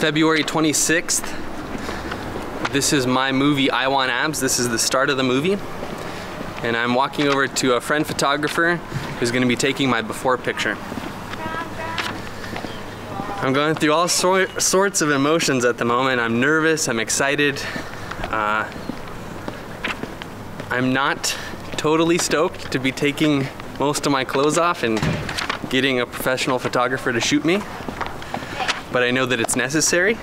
February 26th. This is my movie, I Want Abs. This is the start of the movie. And I'm walking over to a friend photographer who's gonna be taking my before picture. I'm going through all sor sorts of emotions at the moment. I'm nervous, I'm excited. Uh, I'm not totally stoked to be taking most of my clothes off and getting a professional photographer to shoot me, but I know that it's necessary.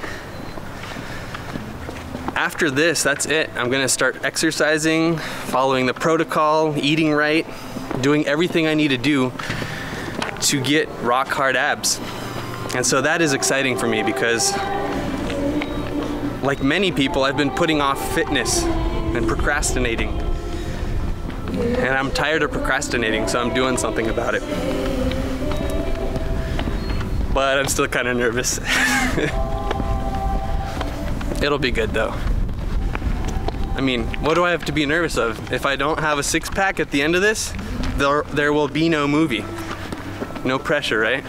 After this, that's it. I'm gonna start exercising, following the protocol, eating right, doing everything I need to do to get rock hard abs. And so that is exciting for me because, like many people, I've been putting off fitness and procrastinating. And I'm tired of procrastinating, so I'm doing something about it. But I'm still kind of nervous. It'll be good though. I mean, what do I have to be nervous of? If I don't have a six pack at the end of this, there, there will be no movie. No pressure, right?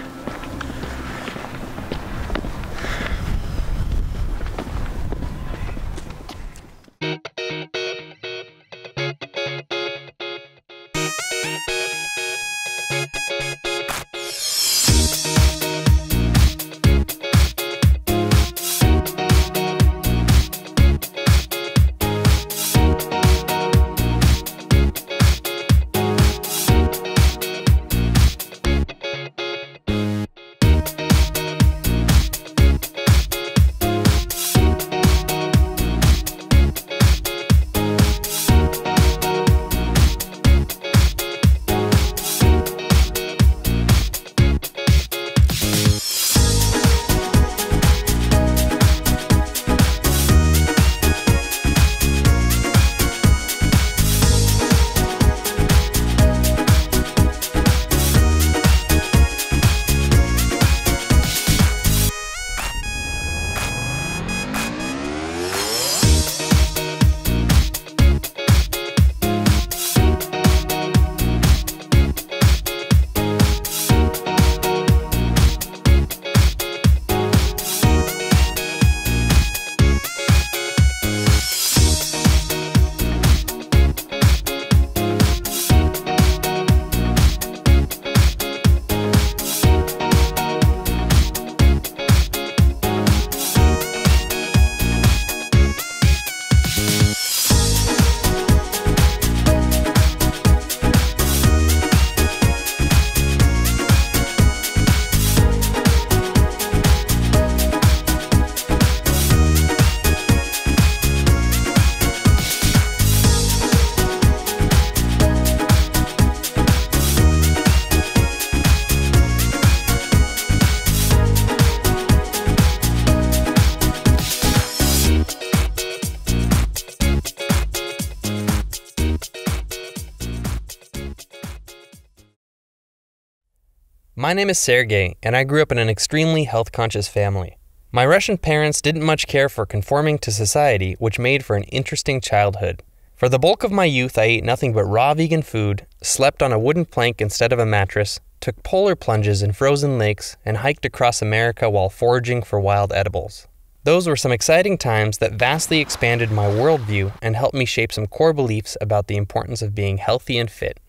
My name is Sergei, and I grew up in an extremely health conscious family. My Russian parents didn't much care for conforming to society, which made for an interesting childhood. For the bulk of my youth, I ate nothing but raw vegan food, slept on a wooden plank instead of a mattress, took polar plunges in frozen lakes, and hiked across America while foraging for wild edibles. Those were some exciting times that vastly expanded my worldview and helped me shape some core beliefs about the importance of being healthy and fit.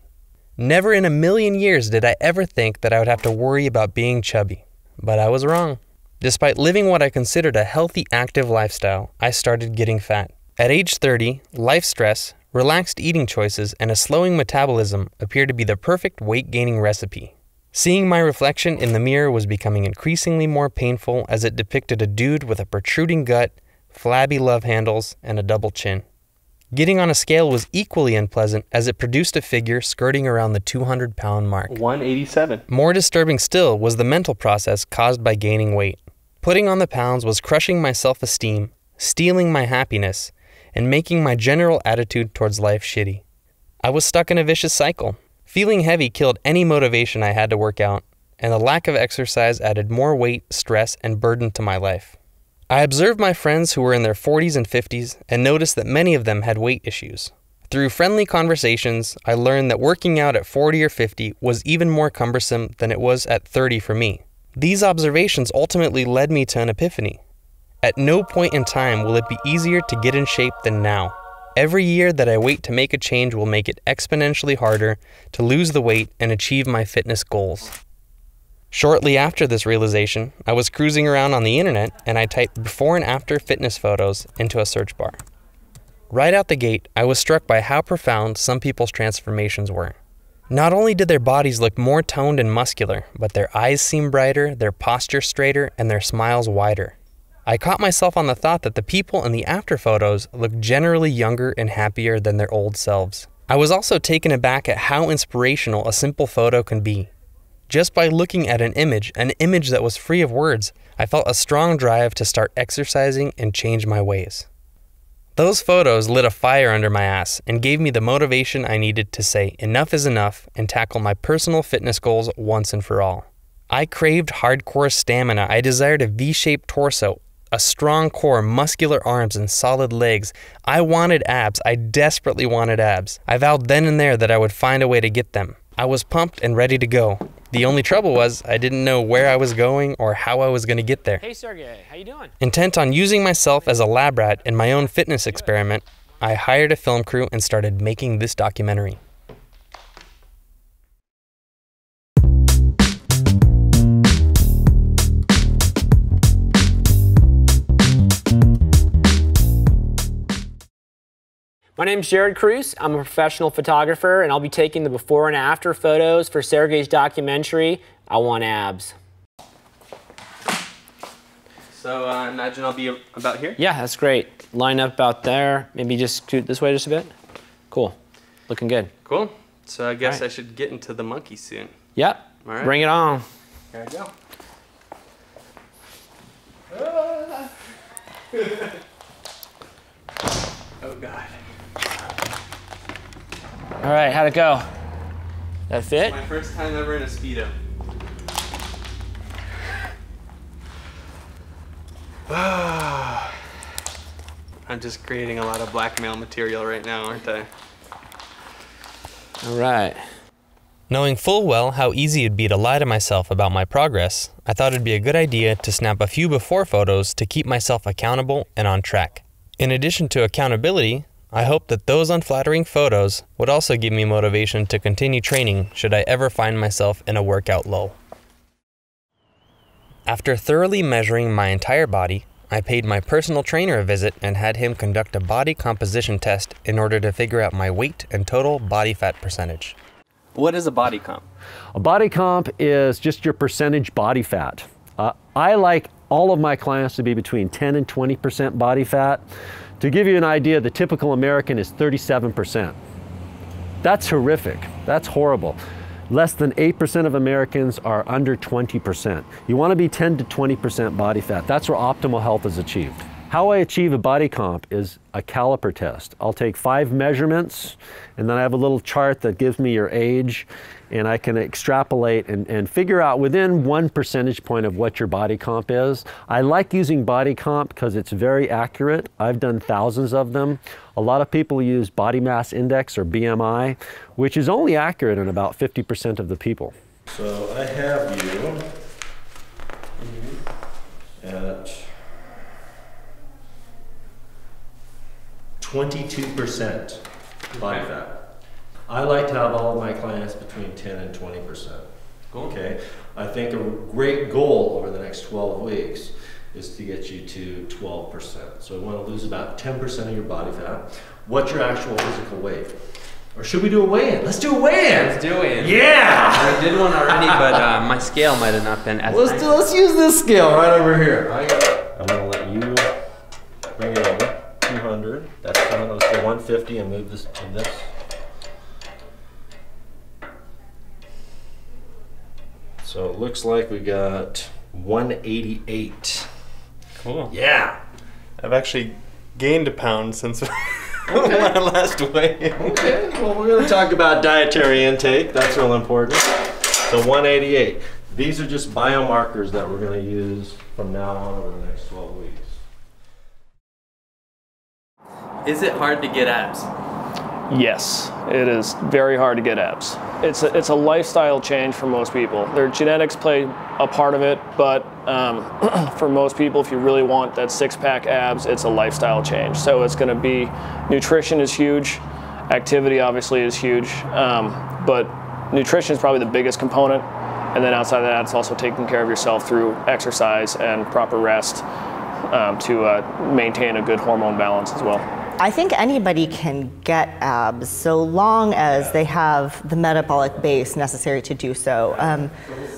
Never in a million years did I ever think that I would have to worry about being chubby. But I was wrong. Despite living what I considered a healthy, active lifestyle, I started getting fat. At age 30, life stress, relaxed eating choices, and a slowing metabolism appear to be the perfect weight gaining recipe. Seeing my reflection in the mirror was becoming increasingly more painful as it depicted a dude with a protruding gut, flabby love handles, and a double chin. Getting on a scale was equally unpleasant as it produced a figure skirting around the 200 pound mark. 187. More disturbing still was the mental process caused by gaining weight. Putting on the pounds was crushing my self esteem, stealing my happiness, and making my general attitude towards life shitty. I was stuck in a vicious cycle. Feeling heavy killed any motivation I had to work out, and the lack of exercise added more weight, stress, and burden to my life. I observed my friends who were in their 40s and 50s and noticed that many of them had weight issues. Through friendly conversations, I learned that working out at 40 or 50 was even more cumbersome than it was at 30 for me. These observations ultimately led me to an epiphany. At no point in time will it be easier to get in shape than now. Every year that I wait to make a change will make it exponentially harder to lose the weight and achieve my fitness goals. Shortly after this realization, I was cruising around on the internet and I typed before and after fitness photos into a search bar. Right out the gate, I was struck by how profound some people's transformations were. Not only did their bodies look more toned and muscular, but their eyes seemed brighter, their posture straighter, and their smiles wider. I caught myself on the thought that the people in the after photos looked generally younger and happier than their old selves. I was also taken aback at how inspirational a simple photo can be. Just by looking at an image, an image that was free of words, I felt a strong drive to start exercising and change my ways. Those photos lit a fire under my ass and gave me the motivation I needed to say enough is enough and tackle my personal fitness goals once and for all. I craved hardcore stamina. I desired a V shaped torso, a strong core, muscular arms, and solid legs. I wanted abs. I desperately wanted abs. I vowed then and there that I would find a way to get them. I was pumped and ready to go. The only trouble was I didn't know where I was going or how I was going to get there. Hey Sergei, how you doing? Intent on using myself as a lab rat in my own fitness experiment, I hired a film crew and started making this documentary. My name's Jared Cruz. I'm a professional photographer, and I'll be taking the before and after photos for Sergei's documentary, I Want Abs. So uh, imagine I'll be about here. Yeah, that's great. Line up about there. Maybe just scoot this way just a bit. Cool. Looking good. Cool. So I guess Right. I should get into the monkey soon. Yep. All right. Bring it on. Here I go. oh God. All right, how'd it go? That fit? My first time ever in a speedo. I'm just creating a lot of blackmail material right now, aren't I? All right. Knowing full well how easy it'd be to lie to myself about my progress, I thought it'd be a good idea to snap a few before photos to keep myself accountable and on track. In addition to accountability, I hope that those unflattering photos would also give me motivation to continue training should I ever find myself in a workout lull. After thoroughly measuring my entire body, I paid my personal trainer a visit and had him conduct a body composition test in order to figure out my weight and total body fat percentage. What is a body comp? A body comp is just your percentage body fat. Uh, I like all of my clients to be between 10 and 20% body fat. To give you an idea, the typical American is 37%. That's horrific. That's horrible. Less than 8% of Americans are under 20%. You want to be 10 to 20% body fat. That's where optimal health is achieved. How I achieve a body comp is a caliper test. I'll take five measurements and then I have a little chart that gives me your age and I can extrapolate and, and figure out within one percentage point of what your body comp is. I like using body comp because it's very accurate. I've done thousands of them. A lot of people use body mass index or BMI, which is only accurate in about 50% of the people. So I have you at twenty-two percent body fat. I like to have all of my clients between ten and twenty percent. Okay, I think a great goal over the next twelve weeks is to get you to twelve percent. So we want to lose about ten percent of your body fat. What's your actual physical weight? Or should we do a weigh-in? Let's do a weigh-in. Let's do it. Yeah. I did one already, but uh, my scale might have not been as Let's do, let's use this scale right over here. I'm gonna let you bring it over. 200. That's fine. Let's go 150 and move this to this. So it looks like we got 188. Cool. Yeah. I've actually gained a pound since my last weigh. Okay. Well, we're gonna talk about dietary intake. That's real important. So 188. These are just biomarkers that we're gonna use from now on over the next 12 weeks. Is it hard to get abs? Yes, it is very hard to get abs. It's a, it's a lifestyle change for most people. Their genetics play a part of it, but um, for most people, if you really want that six pack abs, it's a lifestyle change. So it's going to be nutrition is huge, activity obviously is huge, um, but nutrition is probably the biggest component. And then outside of that, it's also taking care of yourself through exercise and proper rest um, to uh, maintain a good hormone balance as well. I think anybody can get abs so long as they have the metabolic base necessary to do so. Um,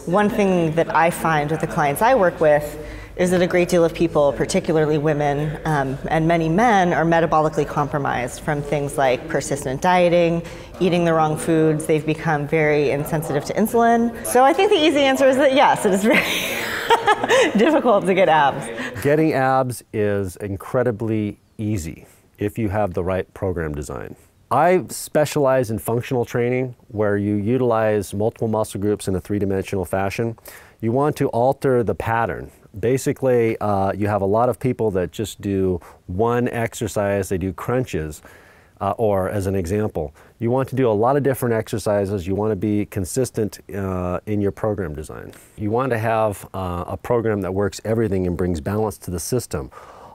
one thing that I find with the clients I work with is that a great deal of people, particularly women um, and many men, are metabolically compromised from things like persistent dieting, eating the wrong foods. They've become very insensitive to insulin. So I think the easy answer is that yes, it is very difficult to get abs. Getting abs is incredibly easy if you have the right program design. I specialize in functional training where you utilize multiple muscle groups in a three-dimensional fashion. You want to alter the pattern. Basically, uh, you have a lot of people that just do one exercise, they do crunches, uh, or as an example, you want to do a lot of different exercises. You want to be consistent uh, in your program design. You want to have uh, a program that works everything and brings balance to the system.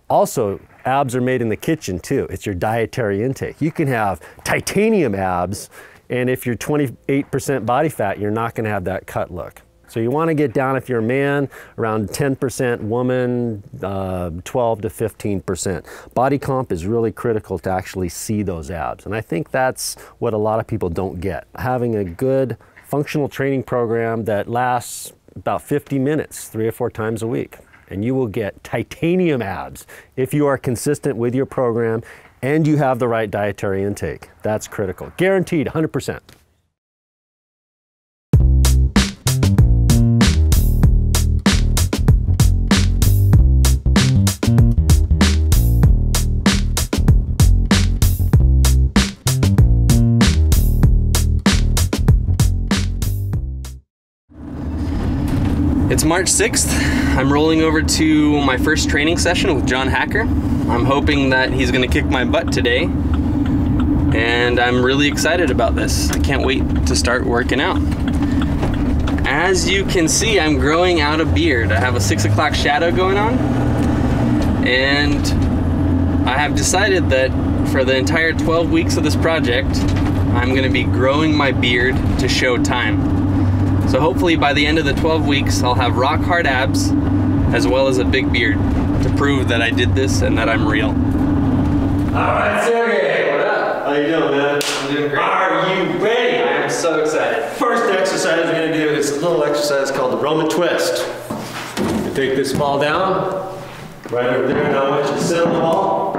Also, abs are made in the kitchen too. It's your dietary intake. You can have titanium abs, and if you're 28% body fat, you're not gonna have that cut look. So you wanna get down, if you're a man, around 10%, woman, uh, 12 to 15%. Body comp is really critical to actually see those abs. And I think that's what a lot of people don't get. Having a good functional training program that lasts about 50 minutes, three or four times a week and you will get titanium abs if you are consistent with your program and you have the right dietary intake. That's critical. Guaranteed 100%. It's March 6th. I'm rolling over to my first training session with John Hacker. I'm hoping that he's gonna kick my butt today. And I'm really excited about this. I can't wait to start working out. As you can see, I'm growing out a beard. I have a six o'clock shadow going on. And I have decided that for the entire 12 weeks of this project, I'm gonna be growing my beard to show time. So hopefully by the end of the 12 weeks, I'll have rock hard abs as well as a big beard to prove that I did this and that I'm real. All right, Sergei. What up? How you doing, man? I'm doing great. Are you ready? I am so excited. First exercise we're gonna do is a little exercise called the Roman twist. You take this ball down, right over there, and I want you to sit on the ball.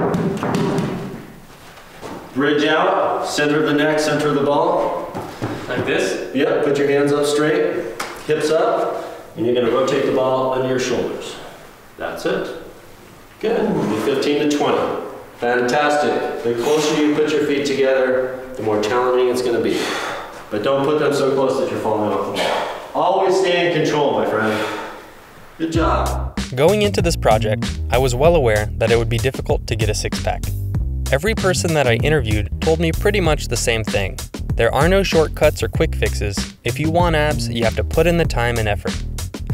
Bridge out, center of the neck, center of the ball. Like this? Yep, put your hands up straight, hips up, and you're gonna rotate the ball under your shoulders. That's it. Good. Do 15 to 20. Fantastic. The closer you put your feet together, the more challenging it's gonna be. But don't put them so close that you're falling off the ball. Always stay in control, my friend. Good job. Going into this project, I was well aware that it would be difficult to get a six pack. Every person that I interviewed told me pretty much the same thing. There are no shortcuts or quick fixes. If you want abs, you have to put in the time and effort.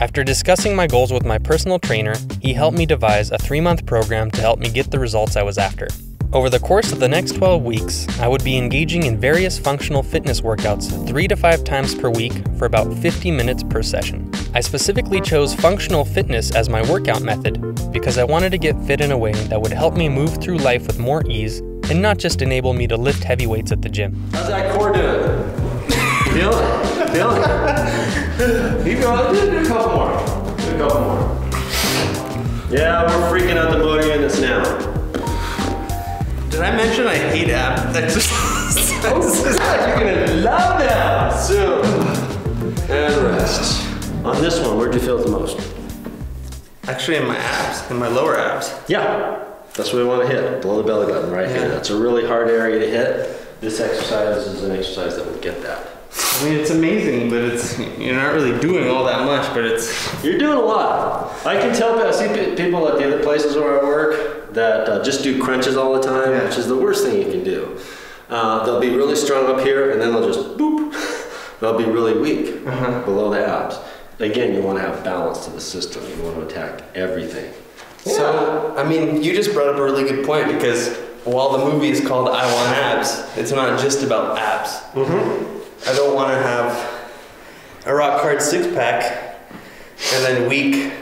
After discussing my goals with my personal trainer, he helped me devise a three month program to help me get the results I was after. Over the course of the next 12 weeks, I would be engaging in various functional fitness workouts three to five times per week for about 50 minutes per session. I specifically chose functional fitness as my workout method because I wanted to get fit in a way that would help me move through life with more ease and not just enable me to lift heavy weights at the gym. How's that core doing? Feel it? Feel it? Keep going. Do a couple more. Do a couple more. Yeah, we're freaking out the motor units now. Did I mention I hate ab exercises? Oh, you're gonna love them soon. And rest. On this one, where'd you feel it the most? Actually, in my abs, in my lower abs. Yeah, that's what we want to hit, below the belly button, right here. That's a really hard area to hit. This exercise is an exercise that will get that. I mean, it's amazing, but it's you're not really doing all that much. But it's You're doing a lot. I can tell, I see people at the other places where I work that uh, just do crunches all the time, Yeah. which is the worst thing you can do. Uh, they'll be really strong up here, and then they'll just boop. they'll be really weak below the abs. Again, you want to have balance to the system. You want to attack everything. So, I mean, you just brought up a really good point because while the movie is called I Want Abs, it's not just about abs. Mm-hmm. I don't want to have a rock hard six pack and then weak,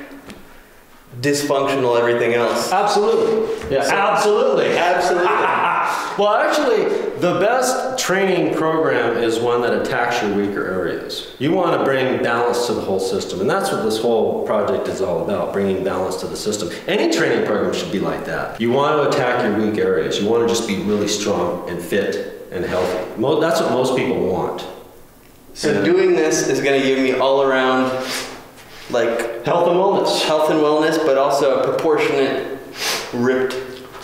dysfunctional everything else. Absolutely. Yeah, absolutely. Absolutely. Well, actually, the best training program is one that attacks your weaker areas. You want to bring balance to the whole system, and that's what this whole project is all about bringing balance to the system. Any training program should be like that. You want to attack your weak areas, you want to just be really strong and fit and healthy. Mo- That's what most people want. So, doing this is going to give me all around, like, Health and wellness. health and wellness, but also a proportionate, ripped.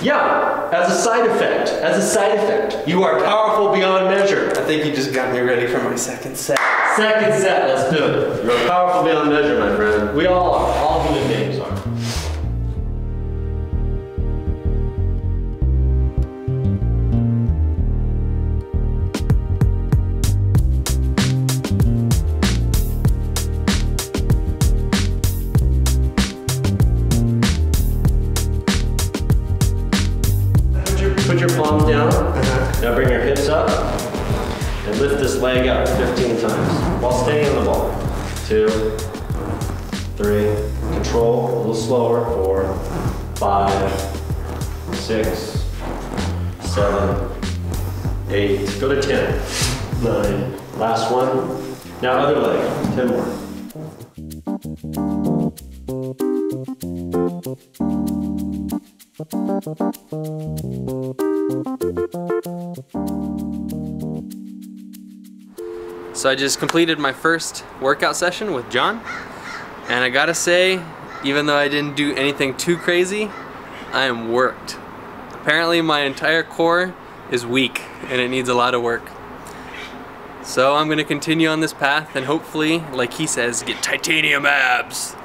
Yeah, as a side effect. As a side effect. You are powerful beyond measure. I think you just got me ready for my second set. Second set, let's do it. You're powerful beyond measure, my friend. We all are. Slower. Four, five, six, seven, eight. Go to 10, nine. Last one. Now other leg, 10 more. So I just completed my first workout session with John. And I gotta say, even though I didn't do anything too crazy, I am worked. Apparently my entire core is weak and it needs a lot of work. So I'm gonna continue on this path and hopefully, like he says, get titanium abs.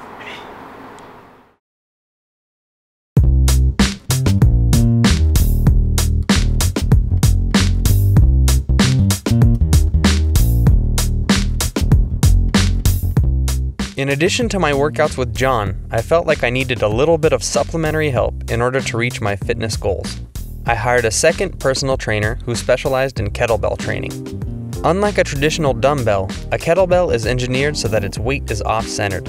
In addition to my workouts with John, I felt like I needed a little bit of supplementary help in order to reach my fitness goals. I hired a second personal trainer who specialized in kettlebell training. Unlike a traditional dumbbell, a kettlebell is engineered so that its weight is off centered.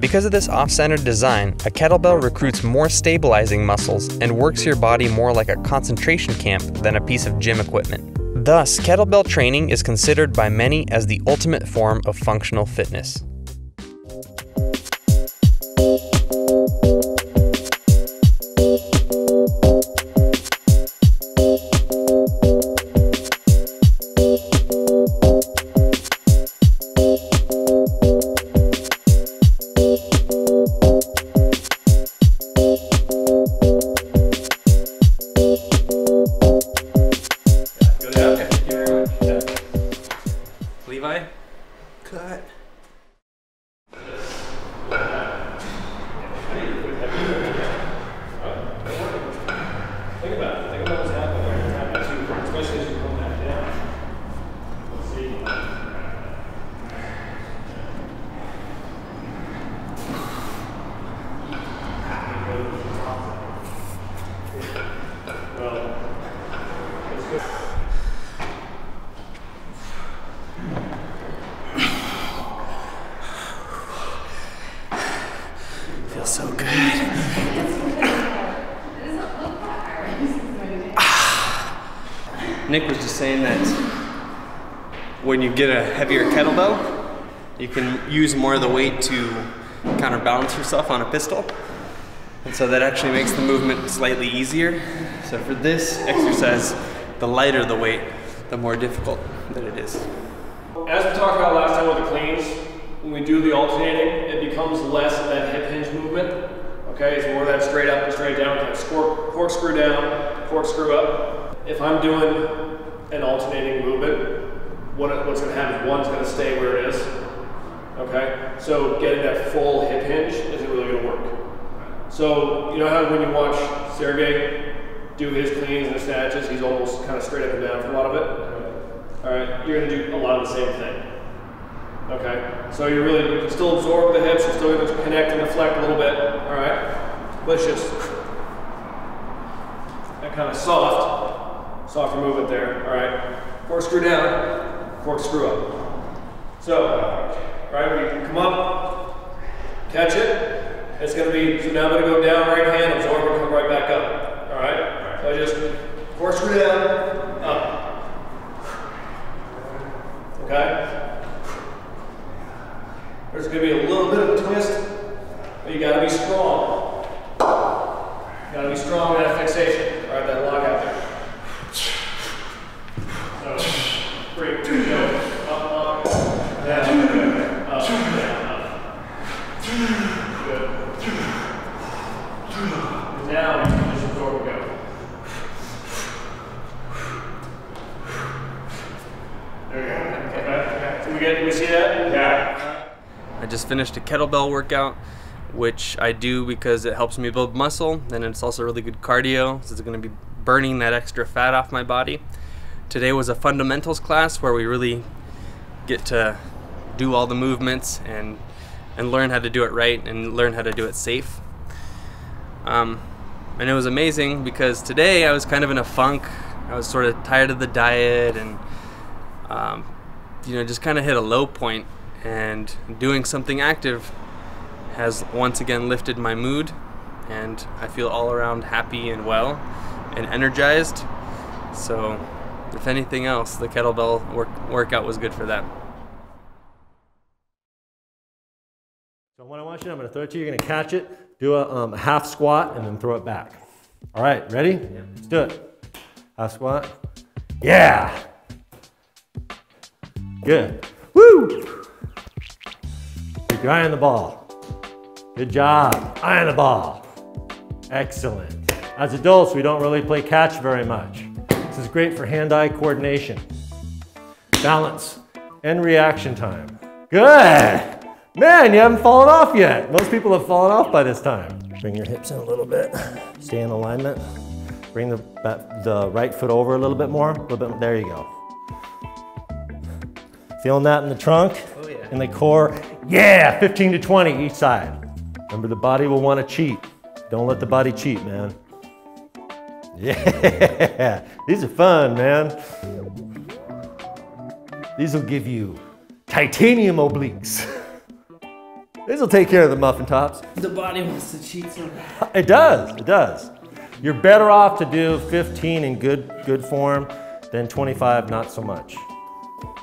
Because of this off centered design, a kettlebell recruits more stabilizing muscles and works your body more like a concentration camp than a piece of gym equipment. Thus, kettlebell training is considered by many as the ultimate form of functional fitness. Use more of the weight to counterbalance yourself on a pistol. And so that actually makes the movement slightly easier. So for this exercise, the lighter the weight, the more difficult that it is. As we talked about last time with the cleans, when we do the alternating, it becomes less of that hip hinge movement. Okay, it's more of that straight up and straight down, kind of corkscrew down, corkscrew up. If I'm doing an alternating movement, what, what's going to happen is one's going to stay where it is. Okay, so getting that full hip hinge isn't really going to work. So you know how when you watch Sergei do his cleans and snatches, he's almost kind of straight up and down for a lot of it. All right, you're gonna do a lot of the same thing. Okay, so you're really, you can still absorb the hips, you're still gonna connect and deflect a little bit. All right, let's just, that kind of soft, soft movement there. All right, corkscrew down, corkscrew up. So, all right, we come up, catch it. It's gonna be, so now I'm gonna go down right hand, absorb and come right back up. All right, so I just corkscrew down, up. Okay? There's going to be a little bit of a twist, but you got to be strong. You got to be strong in that fixation, all right, that lock out there. So, great, two, go, up, up, down, up, down, up. Good. Now, you can just absorb and go. There you go. Okay. So we get, we see that? Yeah. I just finished a kettlebell workout, which I do because it helps me build muscle, and it's also really good cardio, so it's going to be burning that extra fat off my body. Today was a fundamentals class where we really get to do all the movements and and learn how to do it right and learn how to do it safe. Um, and it was amazing because today I was kind of in a funk. I was sort of tired of the diet and um, you know just kind of hit a low point and doing something active has once again lifted my mood and I feel all around happy and well and energized. So if anything else, the kettlebell work- workout was good for that. So what I want you, I'm to throw it to you. You're going to catch it, do a um, half squat, and then throw it back. All right, ready? Let's do it. Half squat. Yeah. Good. Woo! Eye on the ball. Good job. Eye on the ball. Excellent. As adults, we don't really play catch very much. This is great for hand-eye coordination, balance, and reaction time. Good. Man, you haven't fallen off yet. Most people have fallen off by this time. Bring your hips in a little bit. Stay in alignment. Bring the, the right foot over a little bit more. A little bit. There you go. Feeling that in the trunk? Oh, yeah. In the core? Yeah, 15 to 20 each side. Remember, the body will want to cheat. Don't let the body cheat, man. Yeah, these are fun, man. These will give you titanium obliques. These will take care of the muffin tops. The body wants to cheat so bad. It does, it does. You're better off to do 15 in good, good form than 25 not so much.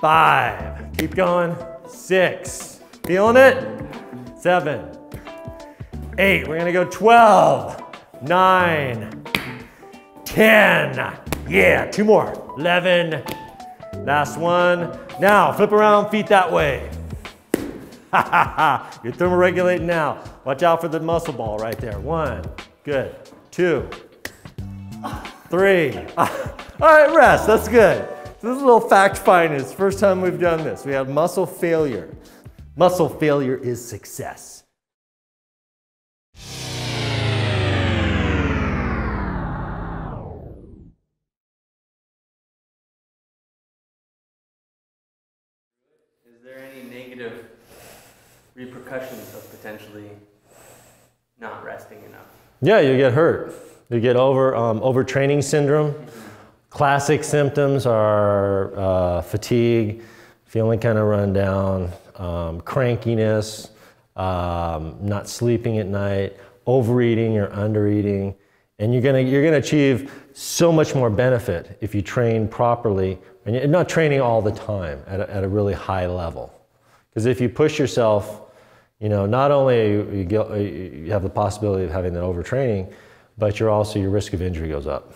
Five, keep going. Six, feeling it? Seven, eight, we're gonna go 12, nine, 10, yeah, two more. 11, last one. Now, flip around, feet that way. Ha ha ha, you're thermoregulating now. Watch out for the muscle ball right there. One, good. Two, three. All right, rest, that's good. So this is a little fact finding. It's the first time we've done this. We have muscle failure. Muscle failure is success. Is there any negative repercussions of potentially not resting enough? Yeah, you get hurt. You get over um, overtraining syndrome. Classic symptoms are uh, fatigue, feeling kind of run down, um, crankiness, um, not sleeping at night, overeating or undereating, and you're gonna you're gonna achieve so much more benefit if you train properly and you're not training all the time at a, at a really high level. Because if you push yourself, you know, not only you, get, you have the possibility of having that overtraining, but you're also your risk of injury goes up.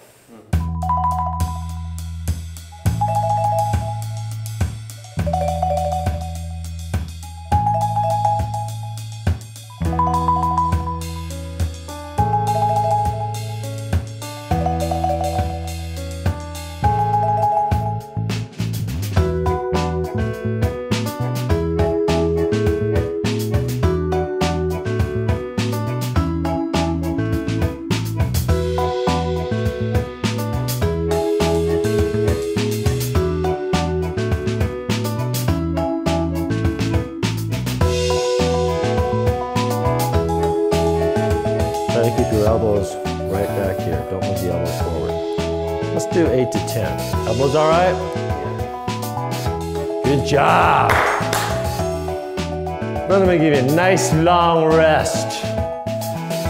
Nice long rest.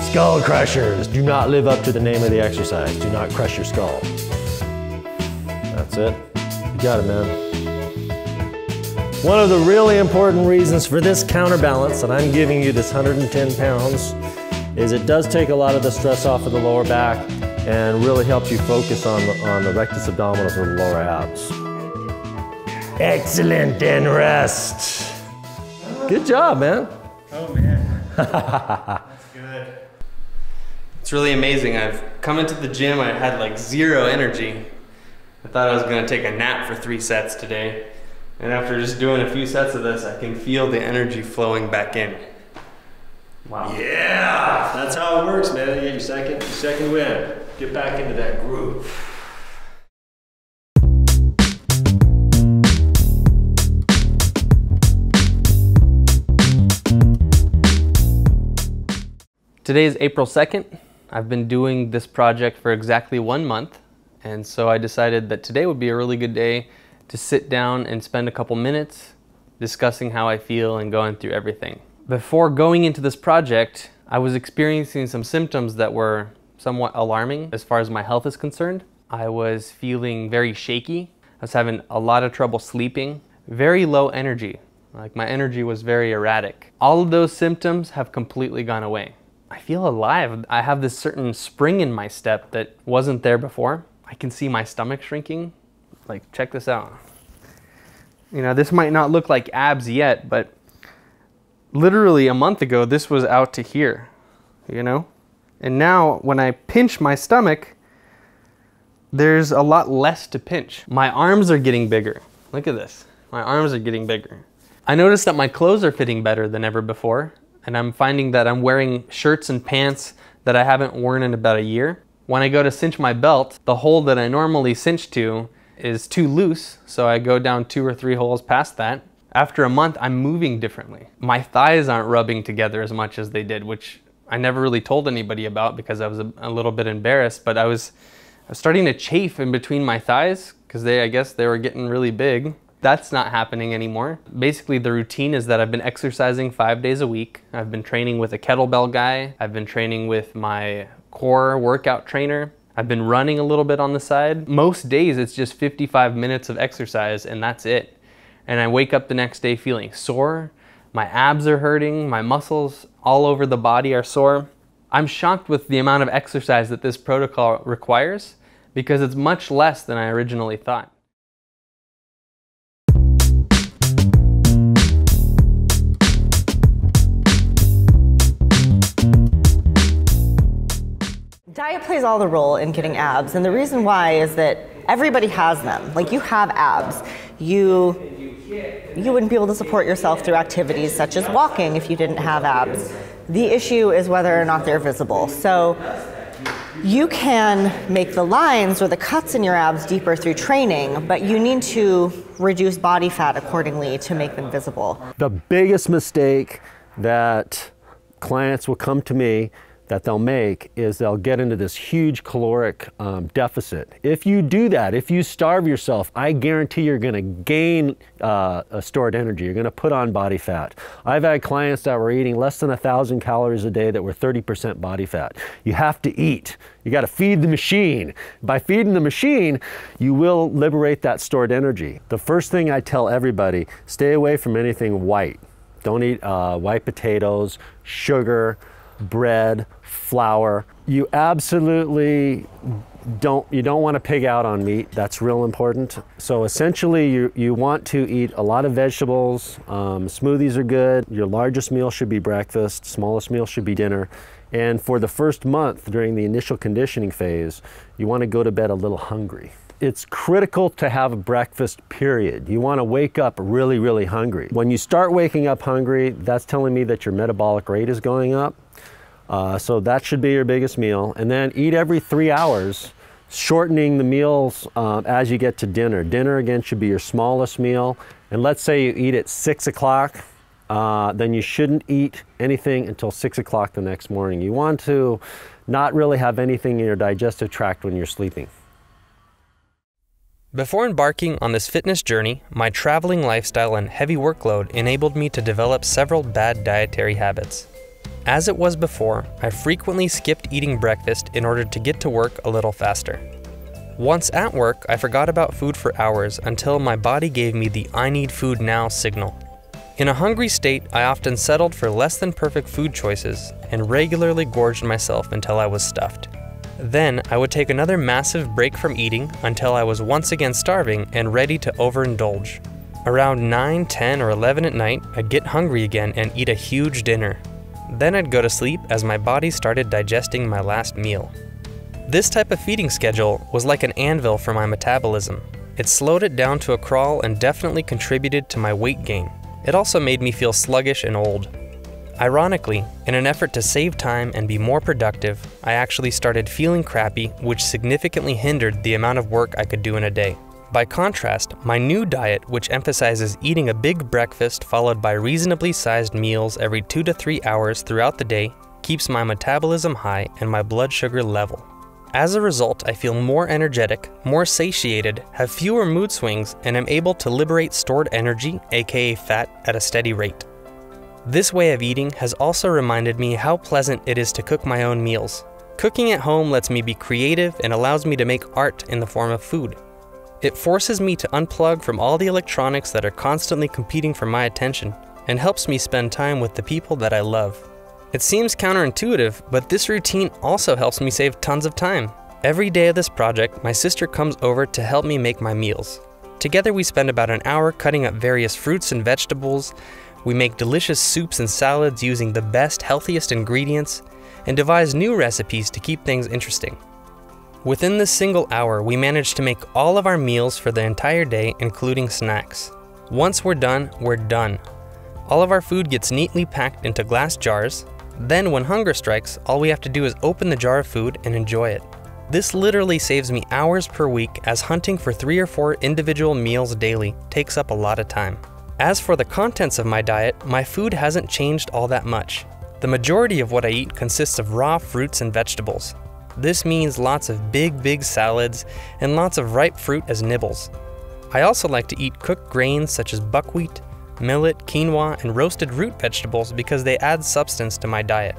Skull crushers do not live up to the name of the exercise. Do not crush your skull. That's it. You got it, man. One of the really important reasons for this counterbalance that I'm giving you this 110 pounds is it does take a lot of the stress off of the lower back and really helps you focus on the, on the rectus abdominis or the lower abs. Excellent, and rest. Good job, man. That's good. It's really amazing. I've come into the gym, I had like zero energy. I thought I was gonna take a nap for three sets today. And after just doing a few sets of this, I can feel the energy flowing back in. Wow. Yeah, that's how it works, man. You get your second, your second win. Get back into that groove. Today is April 2nd. I've been doing this project for exactly one month, and so I decided that today would be a really good day to sit down and spend a couple minutes discussing how I feel and going through everything. Before going into this project, I was experiencing some symptoms that were somewhat alarming as far as my health is concerned. I was feeling very shaky. I was having a lot of trouble sleeping, very low energy. Like my energy was very erratic. All of those symptoms have completely gone away. I feel alive. I have this certain spring in my step that wasn't there before. I can see my stomach shrinking. Like, check this out. You know, this might not look like abs yet, but literally a month ago, this was out to here, you know? And now when I pinch my stomach, there's a lot less to pinch. My arms are getting bigger. Look at this. My arms are getting bigger. I noticed that my clothes are fitting better than ever before, and I'm finding that I'm wearing shirts and pants that I haven't worn in about a year. When I go to cinch my belt, the hole that I normally cinch to is too loose, so I go down two or three holes past that. After a month, I'm moving differently. My thighs aren't rubbing together as much as they did, which I never really told anybody about because I was a, a little bit embarrassed, but I was, I was starting to chafe in between my thighs because they, I guess they were getting really big. That's not happening anymore. Basically, the routine is that I've been exercising five days a week. I've been training with a kettlebell guy. I've been training with my core workout trainer. I've been running a little bit on the side. Most days it's just 55 minutes of exercise and that's it. And I wake up the next day feeling sore. My abs are hurting, my muscles all over the body are sore. I'm shocked with the amount of exercise that this protocol requires because it's much less than I originally thought. Diet plays all the role in getting abs, and the reason why is that everybody has them. Like you have abs. You you wouldn't be able to support yourself through activities such as walking if you didn't have abs. The issue is whether or not they're visible. So you can make the lines or the cuts in your abs deeper through training, but you need to reduce body fat accordingly to make them visible. The biggest mistake that clients will come to me that they'll make is they'll get into this huge caloric um, deficit. If you do that, if you starve yourself, I guarantee you're gonna gain uh, stored energy. You're gonna put on body fat. I've had clients that were eating less than a thousand calories a day that were 30% body fat. You have to eat. You gotta feed the machine. By feeding the machine, you will liberate that stored energy. The first thing I tell everybody, stay away from anything white. Don't eat uh, white potatoes, sugar, bread, flour. You absolutely don't you don't want to pig out on meat. That's real important. So essentially, you you want to eat a lot of vegetables. Um, smoothies are good. Your largest meal should be breakfast. Smallest meal should be dinner. And for the first month during the initial conditioning phase, you want to go to bed a little hungry. It's critical to have a breakfast period. You want to wake up really, really hungry. When you start waking up hungry, that's telling me that your metabolic rate is going up. Uh, so that should be your biggest meal. And then eat every three hours, shortening the meals uh, as you get to dinner. Dinner again should be your smallest meal. And let's say you eat at six o'clock, uh, then you shouldn't eat anything until 6 o'clock the next morning. You want to not really have anything in your digestive tract when you're sleeping. Before embarking on this fitness journey, my traveling lifestyle and heavy workload enabled me to develop several bad dietary habits. As it was before, I frequently skipped eating breakfast in order to get to work a little faster. Once at work, I forgot about food for hours until my body gave me the I need food now signal. In a hungry state, I often settled for less than perfect food choices and regularly gorged myself until I was stuffed. Then I would take another massive break from eating until I was once again starving and ready to overindulge. Around 9, 10, or 11 at night, I'd get hungry again and eat a huge dinner. Then I'd go to sleep as my body started digesting my last meal. This type of feeding schedule was like an anvil for my metabolism. It slowed it down to a crawl and definitely contributed to my weight gain. It also made me feel sluggish and old. Ironically, in an effort to save time and be more productive, I actually started feeling crappy, which significantly hindered the amount of work I could do in a day. By contrast, my new diet, which emphasizes eating a big breakfast followed by reasonably sized meals every 2 to 3 hours throughout the day, keeps my metabolism high and my blood sugar level. As a result, I feel more energetic, more satiated, have fewer mood swings, and am able to liberate stored energy, aka fat, at a steady rate. This way of eating has also reminded me how pleasant it is to cook my own meals. Cooking at home lets me be creative and allows me to make art in the form of food. It forces me to unplug from all the electronics that are constantly competing for my attention and helps me spend time with the people that I love. It seems counterintuitive, but this routine also helps me save tons of time. Every day of this project, my sister comes over to help me make my meals. Together, we spend about an hour cutting up various fruits and vegetables. We make delicious soups and salads using the best, healthiest ingredients, and devise new recipes to keep things interesting. Within this single hour, we manage to make all of our meals for the entire day, including snacks. Once we're done, we're done. All of our food gets neatly packed into glass jars, then, when hunger strikes, all we have to do is open the jar of food and enjoy it. This literally saves me hours per week as hunting for three or four individual meals daily takes up a lot of time. As for the contents of my diet, my food hasn't changed all that much. The majority of what I eat consists of raw fruits and vegetables. This means lots of big, big salads and lots of ripe fruit as nibbles. I also like to eat cooked grains such as buckwheat, millet, quinoa, and roasted root vegetables because they add substance to my diet.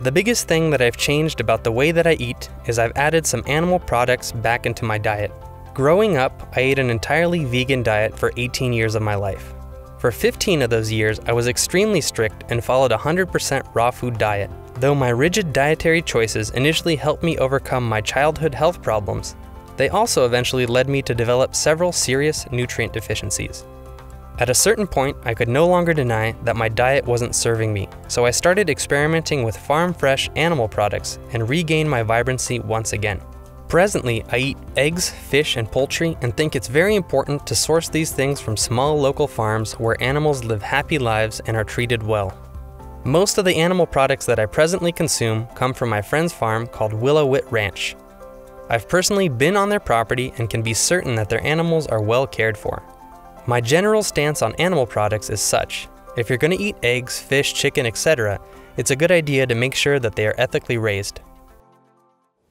The biggest thing that I've changed about the way that I eat is I've added some animal products back into my diet. Growing up, I ate an entirely vegan diet for 18 years of my life. For 15 of those years, I was extremely strict and followed a 100% raw food diet. Though my rigid dietary choices initially helped me overcome my childhood health problems, they also eventually led me to develop several serious nutrient deficiencies. At a certain point, I could no longer deny that my diet wasn't serving me, so I started experimenting with farm fresh animal products and regained my vibrancy once again. Presently, I eat eggs, fish, and poultry and think it's very important to source these things from small local farms where animals live happy lives and are treated well. Most of the animal products that I presently consume come from my friend's farm called Willow-Witt Ranch. I've personally been on their property and can be certain that their animals are well cared for. My general stance on animal products is such if you're going to eat eggs, fish, chicken, etc., it's a good idea to make sure that they are ethically raised.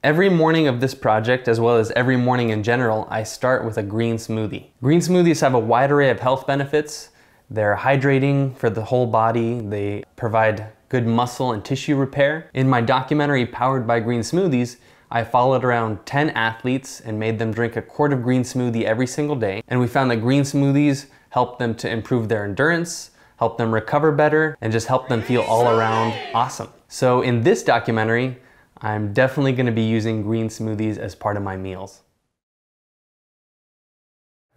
Every morning of this project, as well as every morning in general, I start with a green smoothie. Green smoothies have a wide array of health benefits. They're hydrating for the whole body, they provide good muscle and tissue repair. In my documentary, Powered by Green Smoothies, I followed around 10 athletes and made them drink a quart of green smoothie every single day. And we found that green smoothies help them to improve their endurance, help them recover better, and just help them feel all around awesome. So in this documentary, I'm definitely gonna be using green smoothies as part of my meals.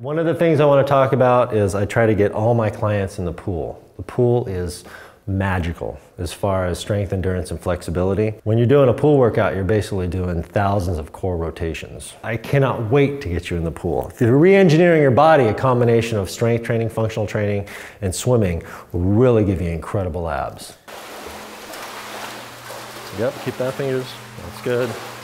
One of the things I want to talk about is I try to get all my clients in the pool. The pool is magical as far as strength, endurance, and flexibility. When you're doing a pool workout, you're basically doing thousands of core rotations. I cannot wait to get you in the pool. If you're re-engineering your body, a combination of strength training, functional training, and swimming will really give you incredible abs. Yep, keep that fingers, that's good.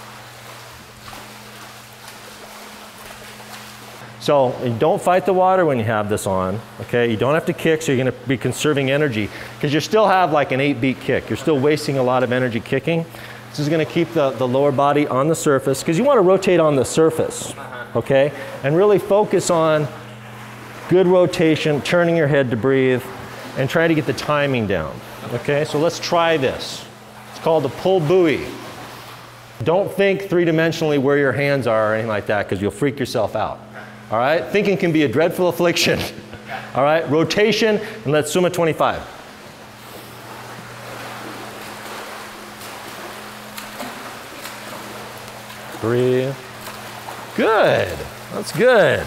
So don't fight the water when you have this on, okay? You don't have to kick, so you're gonna be conserving energy because you still have like an eight beat kick. You're still wasting a lot of energy kicking. This is gonna keep the, the lower body on the surface because you wanna rotate on the surface, okay? And really focus on good rotation, turning your head to breathe, and trying to get the timing down, okay? So let's try this. It's called the pull buoy. Don't think three dimensionally where your hands are or anything like that because you'll freak yourself out. All right? Thinking can be a dreadful affliction. All right? Rotation, and let's swim at 25. Breathe. Good. That's good.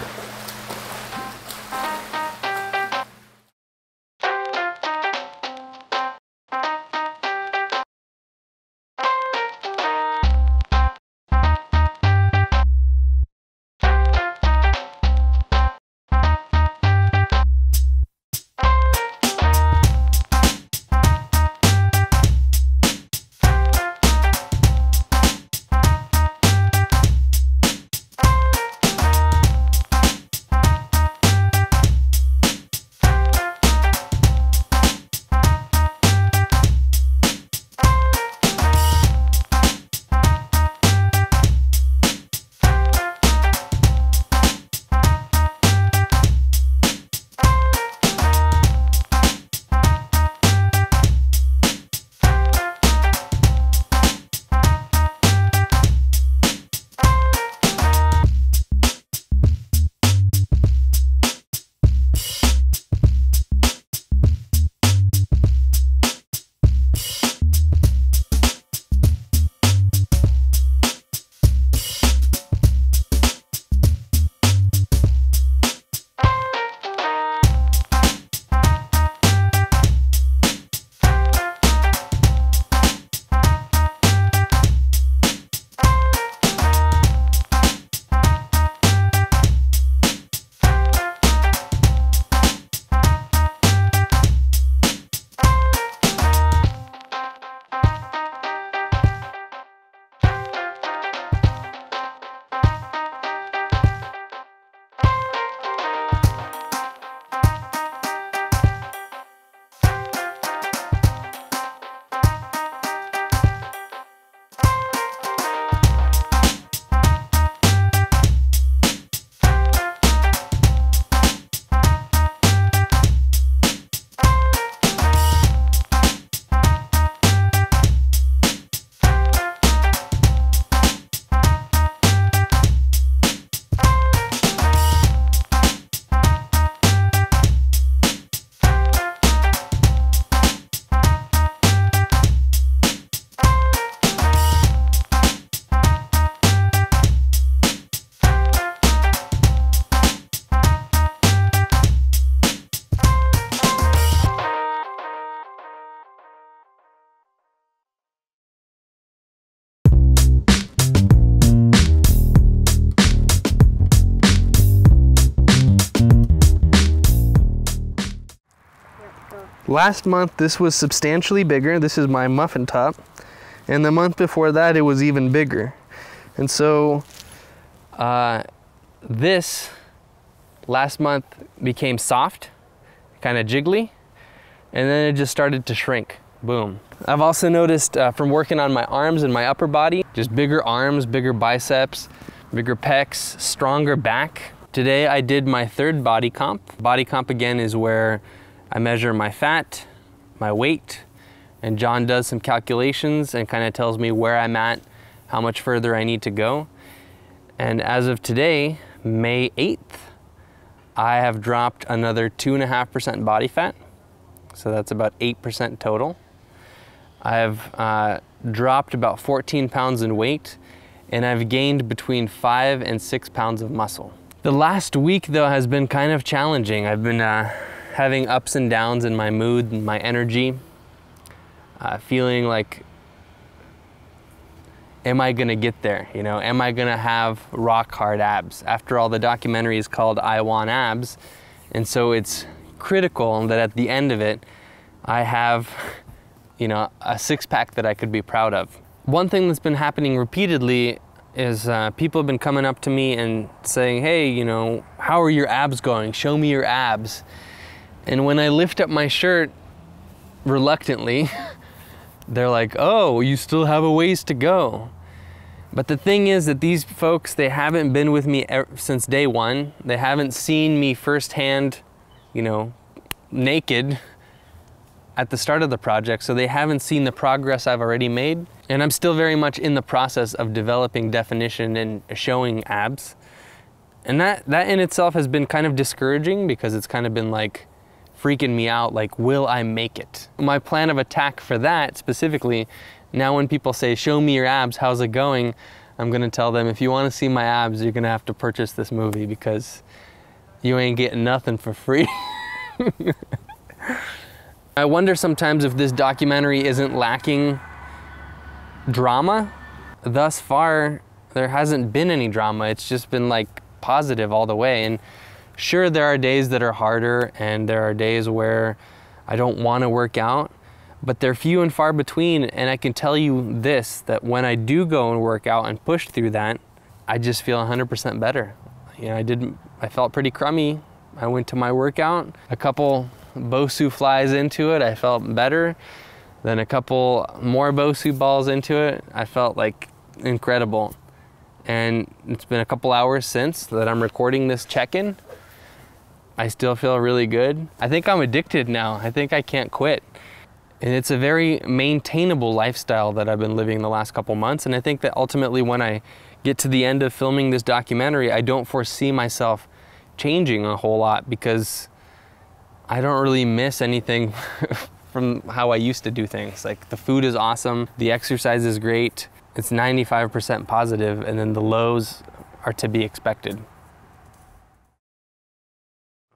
Last month, this was substantially bigger. This is my muffin top. And the month before that, it was even bigger. And so, uh, this last month became soft, kind of jiggly, and then it just started to shrink. Boom. I've also noticed uh, from working on my arms and my upper body, just bigger arms, bigger biceps, bigger pecs, stronger back. Today I did my third body comp. Body comp again is where I measure my fat, my weight, and John does some calculations and kind of tells me where I'm at, how much further I need to go. And as of today, May 8th, I have dropped another 2.5% body fat. So that's about 8% total. I have uh, dropped about 14 pounds in weight and I've gained between five and six pounds of muscle. The last week though has been kind of challenging. I've been uh, having ups and downs in my mood and my energy, uh, feeling like, am I gonna get there? You know, am I gonna have rock hard abs? After all, the documentary is called I Want Abs, and so it's critical that at the end of it, I have, you know, a six pack that I could be proud of. One thing that's been happening repeatedly is uh, people have been coming up to me and saying, hey, you know, how are your abs going? Show me your abs. And when I lift up my shirt reluctantly, they're like, oh, you still have a ways to go. But the thing is that these folks, they haven't been with me ever, since day one. They haven't seen me firsthand, you know, naked at the start of the project, so they haven't seen the progress I've already made. And I'm still very much in the process of developing definition and showing abs. And that, that in itself has been kind of discouraging because it's kind of been like freaking me out, like, will I make it? My plan of attack for that specifically, now when people say, show me your abs, how's it going? I'm gonna tell them, if you wanna see my abs, you're gonna have to purchase this movie because you ain't getting nothing for free. I wonder sometimes if this documentary isn't lacking drama. Thus far, there hasn't been any drama. It's just been like positive all the way. And sure, there are days that are harder and there are days where I don't want to work out, but they're few and far between. And I can tell you this that when I do go and work out and push through that, I just feel 100% better. You know, I didn't—I felt pretty crummy. I went to my workout, a couple Bosu flies into it, I felt better. Then a couple more Bosu balls into it, I felt like incredible. And it's been a couple hours since that I'm recording this check-in. I still feel really good. I think I'm addicted now. I think I can't quit. And it's a very maintainable lifestyle that I've been living the last couple months. And I think that ultimately when I get to the end of filming this documentary, I don't foresee myself changing a whole lot because I don't really miss anything from how I used to do things. Like the food is awesome, the exercise is great, it's 95% positive, and then the lows are to be expected.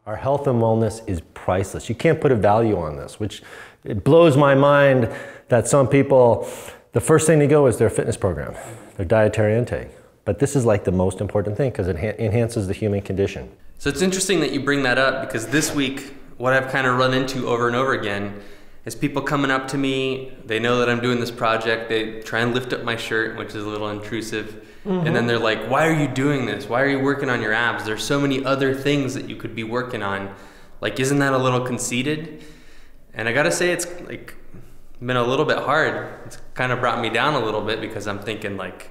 Our health and wellness is priceless. You can't put a value on this, which it blows my mind that some people, the first thing to go is their fitness program, their dietary intake. But this is like the most important thing because it enhances the human condition. So it's interesting that you bring that up because this week what I've kind of run into over and over again is people coming up to me. They know that I'm doing this project. They try and lift up my shirt, which is a little intrusive. Mm-hmm. And then they're like, Why are you doing this? Why are you working on your abs? There's so many other things that you could be working on. Like, isn't that a little conceited? And I gotta say, it's like been a little bit hard. It's kind of brought me down a little bit because I'm thinking, like,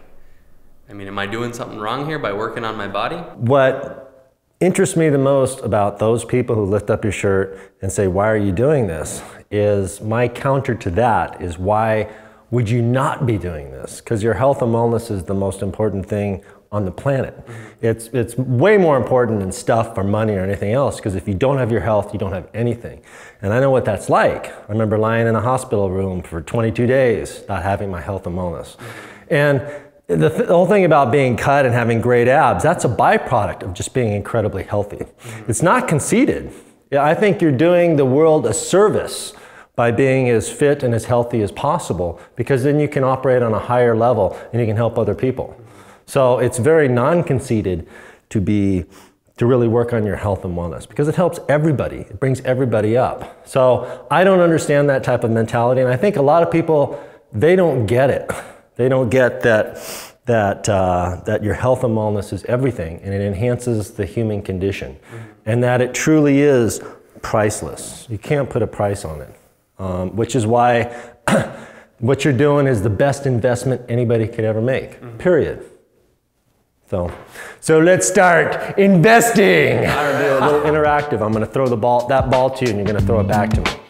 I mean, am I doing something wrong here by working on my body? What interests me the most about those people who lift up your shirt and say, Why are you doing this? is my counter to that is why would you not be doing this? Because your health and wellness is the most important thing on the planet. Mm-hmm. It's, it's way more important than stuff or money or anything else because if you don't have your health, you don't have anything. And I know what that's like. I remember lying in a hospital room for 22 days not having my health and wellness. Mm-hmm. And the, th- the, whole thing about being cut and having great abs, that's a byproduct of just being incredibly healthy. Mm-hmm. It's not conceited. I think you're doing the world a service by being as fit and as healthy as possible because then you can operate on a higher level and you can help other people. So it's very non conceited to be to really work on your health and wellness because it helps everybody. It brings everybody up. So I don't understand that type of mentality and I think a lot of people they don't get it. They don't get that, that, uh, that your health and wellness is everything and it enhances the human condition and that it truly is priceless. You can't put a price on it, um, which is why what you're doing is the best investment anybody could ever make, mm-hmm. period. So, so let's start investing. I'm gonna do a little interactive. I'm gonna throw the ball, that ball to you, and you're gonna throw it back to me.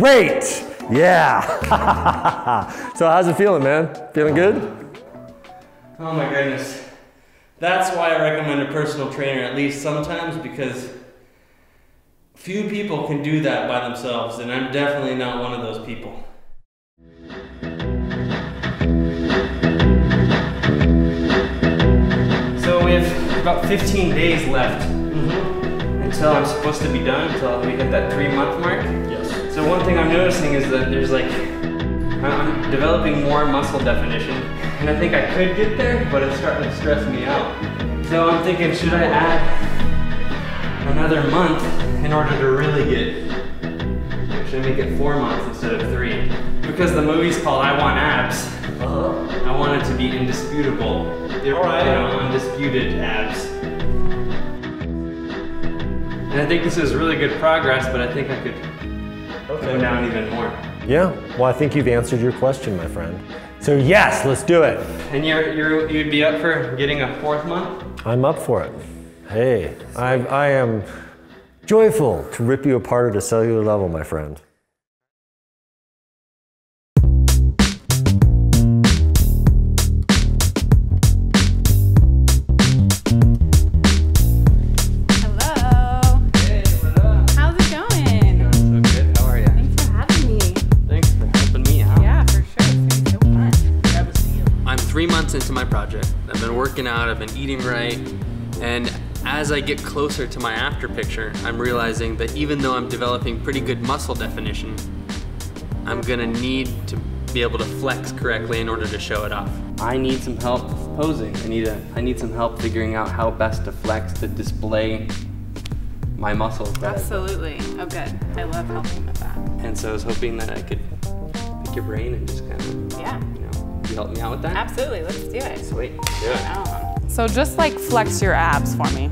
Great. Yeah. so how's it feeling, man? Feeling good? Oh my goodness. That's why I recommend a personal trainer at least sometimes because few people can do that by themselves, and I'm definitely not one of those people. So we have about 15 days left mm-hmm. until I'm supposed to be done, until we hit that three month mark. Yes. So one thing I'm noticing is that there's like, I'm- developing more muscle definition, and I think I could get there, but it's starting to stress me out. So I'm thinking, should I add another month in order to really get? Should I make it four months instead of three? Because the movie's called I Want Abs. Uh-huh. I want it to be indisputable. All right. You know, undisputed abs. And I think this is really good progress, but I think I could go down even more. Yeah, well, I think you've answered your question, my friend. So, yes, let's do it. And you're, you're, you'd be up for getting a fourth month? I'm up for it. Hey, I, I am joyful to rip you apart at a cellular level, my friend. Project. I've been working out, I've been eating right, and as I get closer to my after picture, I'm realizing that even though I'm developing pretty good muscle definition, I'm gonna need to be able to flex correctly in order to show it off. I need some help posing. I need a, I need some help figuring out how best to flex to display my muscles better. Absolutely. Oh, good. I love helping with that. And so I was hoping that I could pick your brain and just kind of, Yeah. You help me out with that. Absolutely. Let's do it. Sweet. Do it. Oh. So just like flex your abs for me.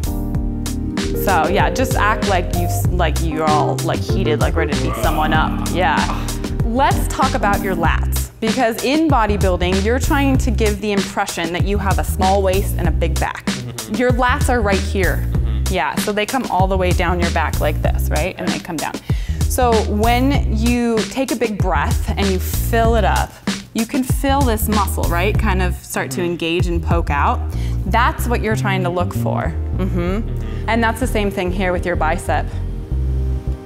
So yeah, just act like you like you're all like heated, like ready to beat someone up. Yeah. Let's talk about your lats because in bodybuilding, you're trying to give the impression that you have a small waist and a big back. Mm-hmm. Your lats are right here. Mm-hmm. Yeah, so they come all the way down your back like this, right? And they come down. So when you take a big breath and you fill it up, you can feel this muscle, right? Kind of start to engage and poke out. That's what you're trying to look for. hmm And that's the same thing here with your bicep.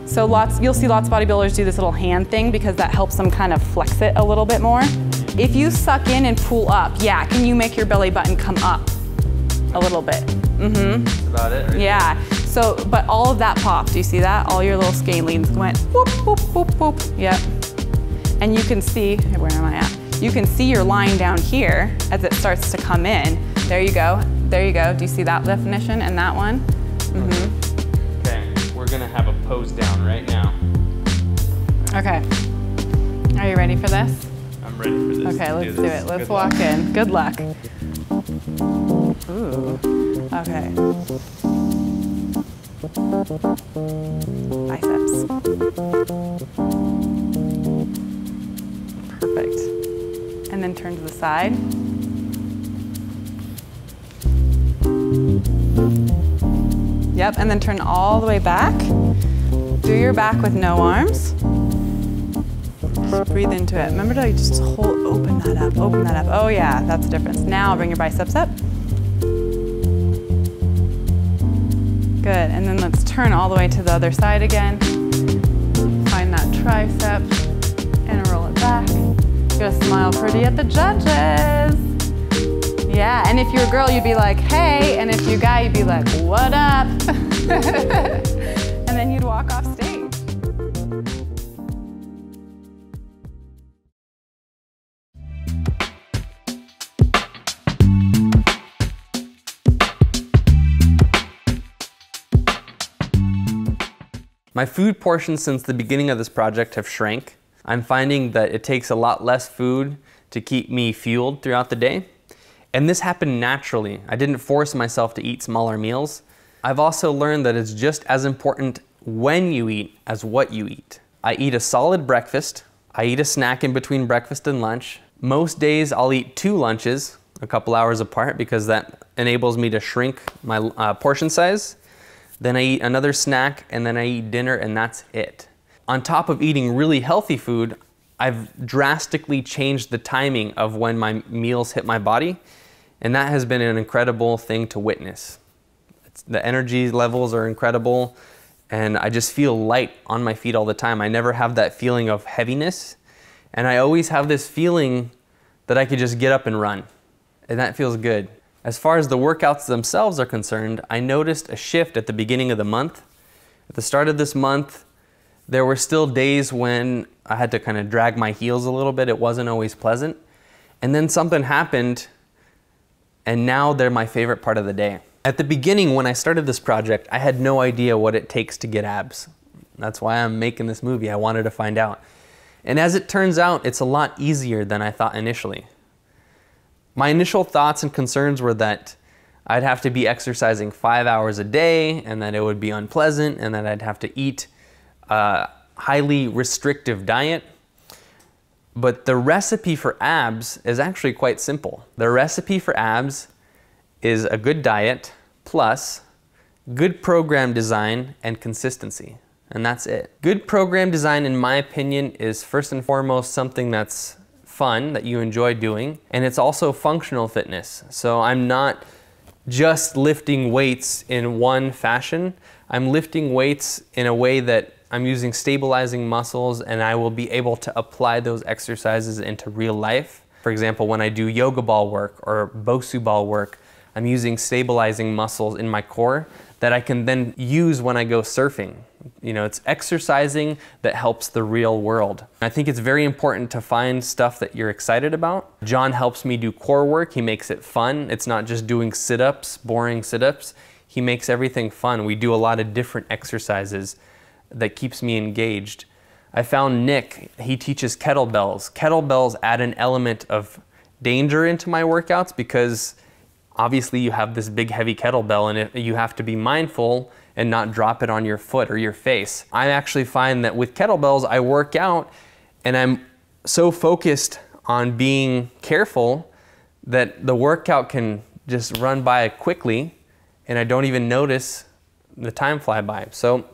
So lots, you'll see lots of bodybuilders do this little hand thing because that helps them kind of flex it a little bit more. If you suck in and pull up, yeah, can you make your belly button come up a little bit? Mm-hmm. That's about it. Right? Yeah. So, but all of that popped. Do you see that? All your little scalenes went whoop, whoop, whoop, whoop. Yep. And you can see, where am I at? You can see your line down here as it starts to come in. There you go. There you go. Do you see that definition and that one? Mm-hmm. Okay, we're gonna have a pose down right now. Okay. Are you ready for this? I'm ready for this. Okay, let's do, this. it. Let's Good walk luck. in. Good luck. Ooh. Okay. Biceps. Perfect. And then turn to the side. Yep, and then turn all the way back. Do your back with no arms. Just breathe into it. Remember to just hold, open that up, open that up. Oh yeah, that's the difference. Now bring your biceps up. Good, and then let's turn all the way to the other side again. Find that tricep You're smile pretty at the judges. Yeah, and if you're a girl, you'd be like, hey, and if you're a guy, you'd be like, what up? and then you'd walk off stage. My food portions since the beginning of this project have shrank. I'm finding that it takes a lot less food to keep me fueled throughout the day. And this happened naturally. I didn't force myself to eat smaller meals. I've also learned that it's just as important when you eat as what you eat. I eat a solid breakfast. I eat a snack in between breakfast and lunch. Most days I'll eat two lunches a couple hours apart because that enables me to shrink my uh, portion size. Then I eat another snack and then I eat dinner and that's it. On top of eating really healthy food, I've drastically changed the timing of when my meals hit my body. And that has been an incredible thing to witness. It's, the energy levels are incredible, and I just feel light on my feet all the time. I never have that feeling of heaviness, and I always have this feeling that I could just get up and run, and that feels good. As far as the workouts themselves are concerned, I noticed a shift at the beginning of the month. At the start of this month, there were still days when I had to kind of drag my heels a little bit. It wasn't always pleasant. And then something happened, and now they're my favorite part of the day. At the beginning, when I started this project, I had no idea what it takes to get abs. That's why I'm making this movie. I wanted to find out. And as it turns out, it's a lot easier than I thought initially. My initial thoughts and concerns were that I'd have to be exercising five hours a day and that it would be unpleasant and that I'd have to eat a highly restrictive diet. But the recipe for abs is actually quite simple. The recipe for abs is a good diet plus good program design and consistency. And that's it. Good program design, in my opinion, is first and foremost something that's fun that you enjoy doing, and it's also functional fitness. So I'm not just lifting weights in one fashion. I'm lifting weights in a way that I'm using stabilizing muscles and I will be able to apply those exercises into real life. For example, when I do yoga ball work or Bosu ball work, I'm using stabilizing muscles in my core that I can then use when I go surfing. You know, it's exercising that helps the real world. I think it's very important to find stuff that you're excited about. John helps me do core work. He makes it fun. It's not just doing sit-ups, boring sit-ups. He makes everything fun. We do a lot of different exercises that keeps me engaged. I found Nick, he teaches kettlebells. Kettlebells add an element of danger into my workouts because obviously you have this big heavy kettlebell and it, you have to be mindful and not drop it on your foot or your face. I actually find that with kettlebells, I work out and I'm so focused on being careful that the workout can just run by quickly and I don't even notice the time fly by. So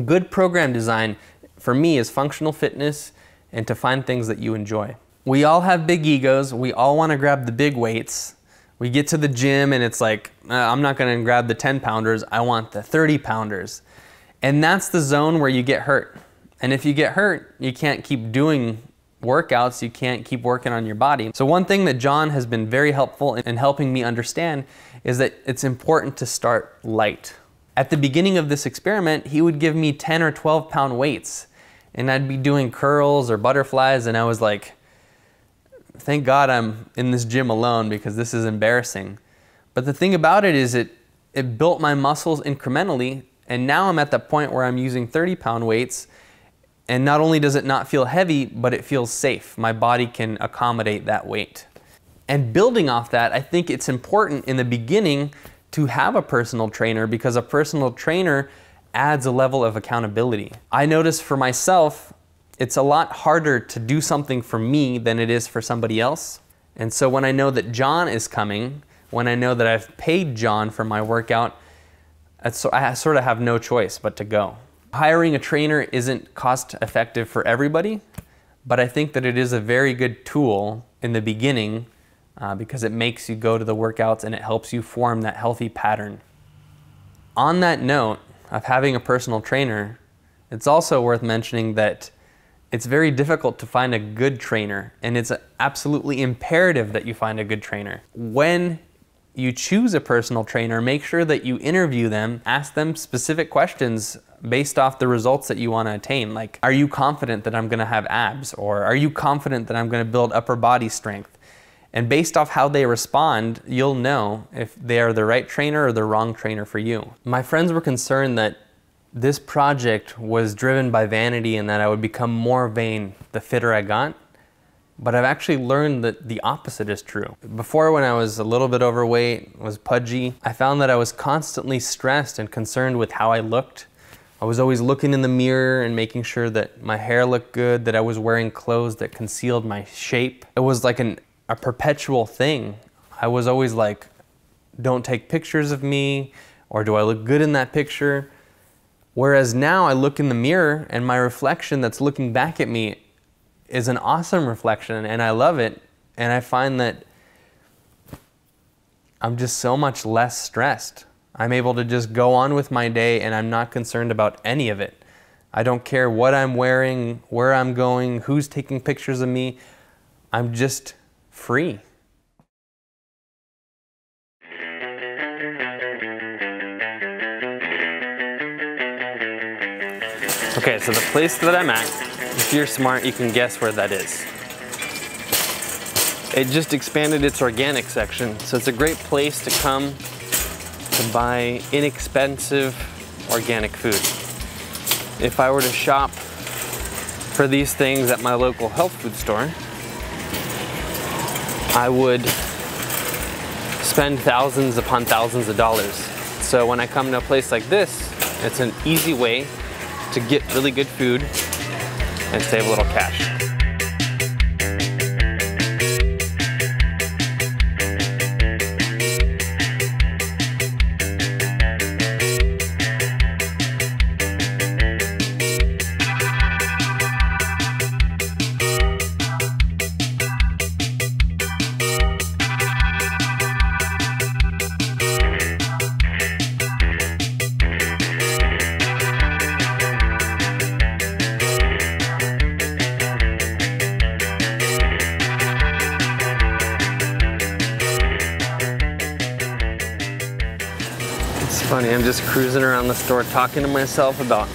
good program design for me is functional fitness and to find things that you enjoy. We all have big egos. We all want to grab the big weights we get to the gym and it's like, uh, I'm not gonna grab the 10 pounders, I want the 30 pounders. And that's the zone where you get hurt. And if you get hurt, you can't keep doing workouts, you can't keep working on your body. So one thing that John has been very helpful in helping me understand is that it's important to start light. At the beginning of this experiment, he would give me 10 or 12 pound weights and I'd be doing curls or butterflies and I was like, thank God I'm in this gym alone because this is embarrassing. But the thing about it is it, it built my muscles incrementally and now I'm at the point where I'm using 30 pound weights and not only does it not feel heavy, but it feels safe. My body can accommodate that weight. And building off that, I think it's important in the beginning to have a personal trainer because a personal trainer adds a level of accountability. I notice for myself, it's a lot harder to do something for me than it is for somebody else. And so when I know that John is coming, when I know that I've paid John for my workout, I sort of have no choice but to go. Hiring a trainer isn't cost effective for everybody, but I think that it is a very good tool in the beginning uh, because it makes you go to the workouts and it helps you form that healthy pattern. On that note of having a personal trainer, it's also worth mentioning that it's very difficult to find a good trainer, and it's absolutely imperative that you find a good trainer. When you choose a personal trainer, make sure that you interview them, ask them specific questions based off the results that you want to attain. Like, are you confident that I'm going to have abs? Or are you confident that I'm going to build upper body strength? And based off how they respond, you'll know if they are the right trainer or the wrong trainer for you. My friends were concerned that this project was driven by vanity and that I would become more vain the fitter I got. But I've actually learned that the opposite is true. Before, when I was a little bit overweight, was pudgy, I found that I was constantly stressed and concerned with how I looked. I was always looking in the mirror and making sure that my hair looked good, that I was wearing clothes that concealed my shape. It was like an, a perpetual thing. I was always like, don't take pictures of me, or do I look good in that picture? Whereas now I look in the mirror and my reflection that's looking back at me is an awesome reflection and I love it. And I find that I'm just so much less stressed. I'm able to just go on with my day and I'm not concerned about any of it. I don't care what I'm wearing, where I'm going, who's taking pictures of me. I'm just free. Okay, so the place that I'm at, if you're smart, you can guess where that is. It just expanded its organic section, so it's a great place to come to buy inexpensive organic food. If I were to shop for these things at my local health food store, I would spend thousands upon thousands of dollars. So when I come to a place like this, it's an easy way to get really good food and save a little cash. Store talking to myself about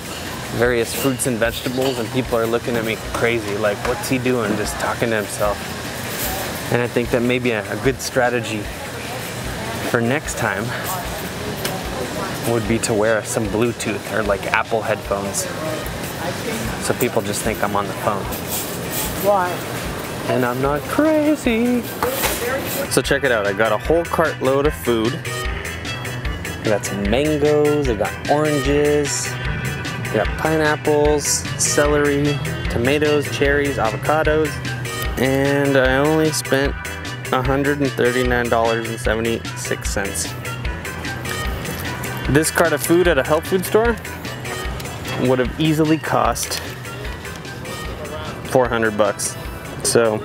various fruits and vegetables, and people are looking at me crazy, like, what's he doing? Just talking to himself. And I think that maybe a, a good strategy for next time would be to wear some Bluetooth or like Apple headphones. So people just think I'm on the phone. Why? And I'm not crazy. So check it out. I got a whole cart load of food. I got some mangoes, I got oranges, I got pineapples, celery, tomatoes, cherries, avocados, and I only spent $139.76. This cart of food at a health food store would have easily cost 400 bucks. So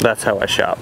that's how I shop.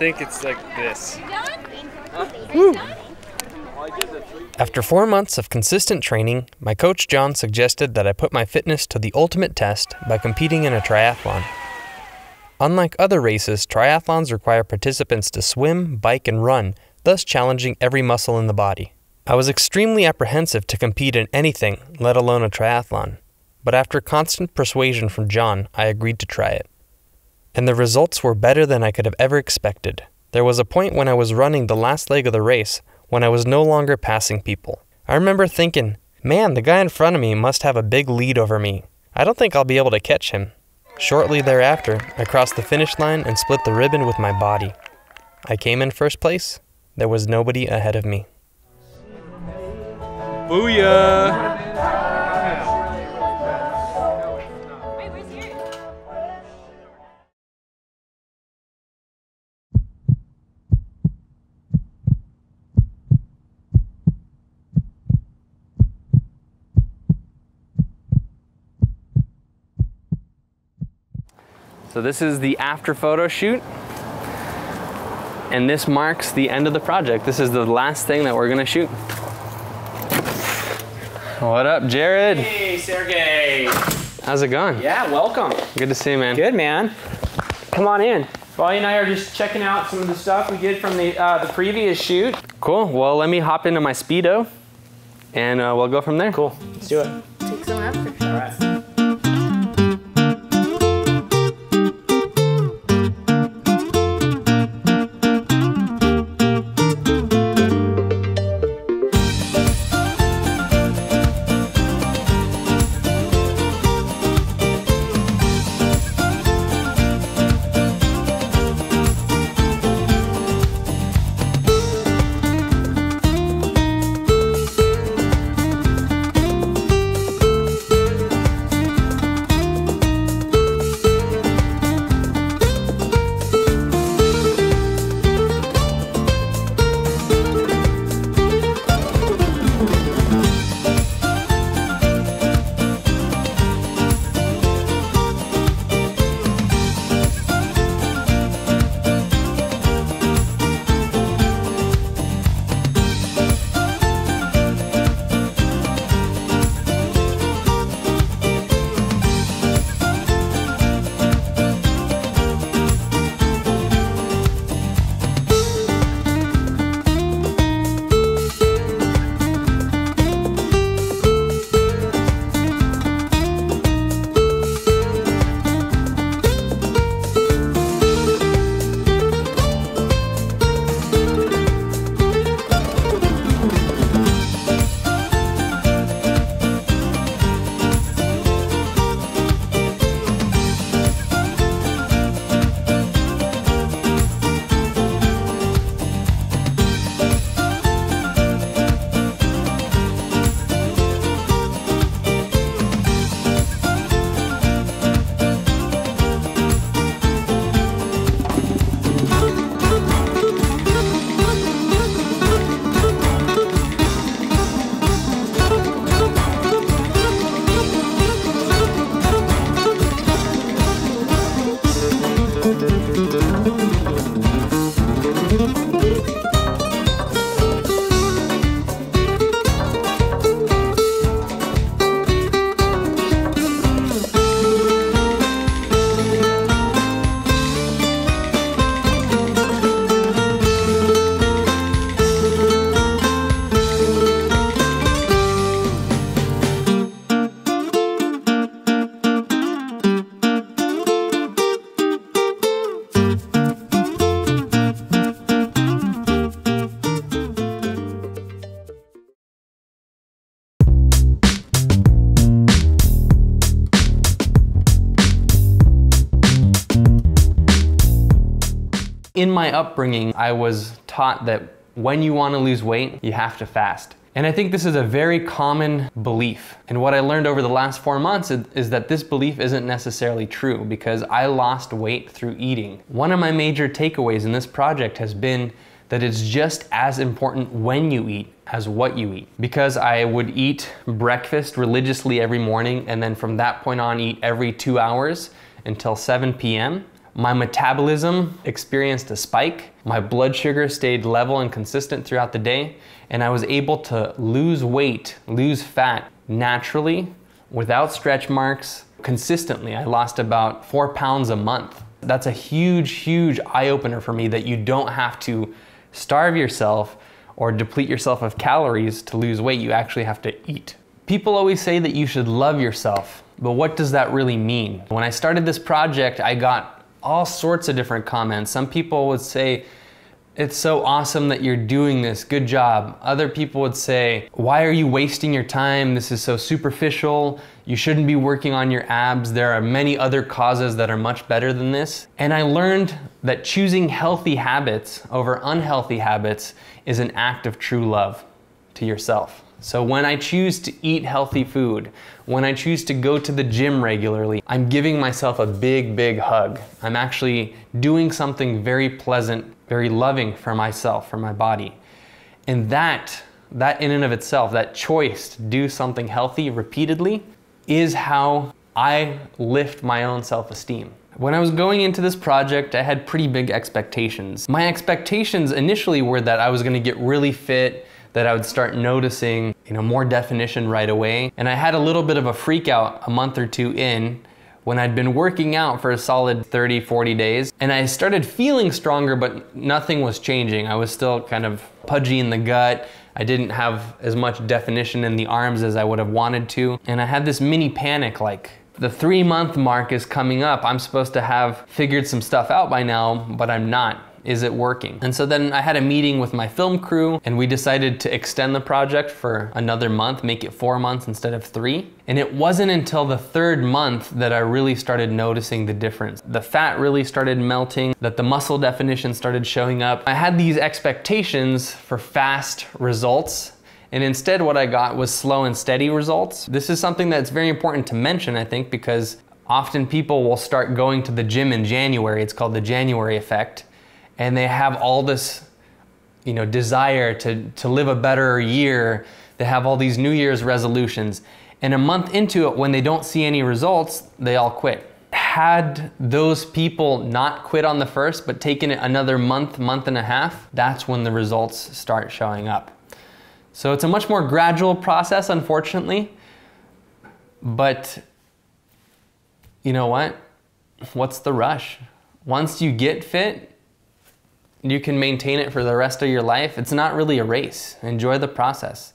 Think it's like this. After four months of consistent training, my coach John suggested that I put my fitness to the ultimate test by competing in a triathlon. Unlike other races, triathlons require participants to swim, bike, and run, thus challenging every muscle in the body. I was extremely apprehensive to compete in anything, let alone a triathlon, but after constant persuasion from John, I agreed to try it. And the results were better than I could have ever expected. There was a point when I was running the last leg of the race when I was no longer passing people. I remember thinking, man, the guy in front of me must have a big lead over me. I don't think I'll be able to catch him. Shortly thereafter, I crossed the finish line and split the ribbon with my body. I came in first place. There was nobody ahead of me. Booyah! So this is the after photo shoot. And this marks the end of the project. This is the last thing that we're gonna shoot. What up, Jared? Hey, Sergei. How's it going? Yeah, welcome. Good to see you, man. Good, man. Come on in. Wally and I are just checking out some of the stuff we did from the uh, the previous shoot. Cool. Well, let me hop into my speedo, and uh, we'll go from there. Cool. Let's do it. Take some after. All right. In my upbringing, I was taught that when you want to lose weight, you have to fast. And I think this is a very common belief. And what I learned over the last four months is, is, that this belief isn't necessarily true because I lost weight through eating. One of my major takeaways in this project has been that it's just as important when you eat as what you eat. Because I would eat breakfast religiously every morning and then from that point on eat every two hours until 7 p.m. my metabolism experienced a spike, my blood sugar stayed level and consistent throughout the day, and I was able to lose weight, lose fat naturally without stretch marks consistently. I lost about four pounds a month. That's a huge, huge eye opener for me that you don't have to starve yourself or deplete yourself of calories to lose weight. You actually have to eat. People always say that you should love yourself, but what does that really mean? When I started this project, I got all sorts of different comments. Some people would say, it's so awesome that you're doing this. Good job. Other people would say, Why are you wasting your time? This is so superficial. You shouldn't be working on your abs. There are many other causes that are much better than this. And I learned that choosing healthy habits over unhealthy habits is an act of true love to yourself. So when I choose to eat healthy food, when I choose to go to the gym regularly, I'm giving myself a big, big hug. I'm actually doing something very pleasant, very loving for myself, for my body. And that, that in and of itself, that choice to do something healthy repeatedly is how I lift my own self-esteem. When I was going into this project, I had pretty big expectations. My expectations initially were that I was gonna get really fit, that I would start noticing, you know, more definition right away. And I had a little bit of a freak out a month or two in when I'd been working out for a solid 30, 40 days. And I started feeling stronger, but nothing was changing. I was still kind of pudgy in the gut. I didn't have as much definition in the arms as I would have wanted to. And I had this mini panic like, the three month mark is coming up. I'm supposed to have figured some stuff out by now, but I'm not. Is it working? And so then I had a meeting with my film crew and we decided to extend the project for another month, make it four months instead of three. And it wasn't until the third month that I really started noticing the difference. The fat really started melting, that the muscle definition started showing up. I had these expectations for fast results and instead what I got was slow and steady results. This is something that's very important to mention, I think, because often people will start going to the gym in January. It's called the January effect and they have all this you know desire to to live a better year. They have all these new year's resolutions. And a month into it when they don't see any results they all quit. Had those people not quit on the first but taken it another month month and a half that's when the results start showing up. So it's a much more gradual process unfortunately. But you know what? What's the rush? Once you get fit you can maintain it for the rest of your life. It's not really a race. Enjoy the process.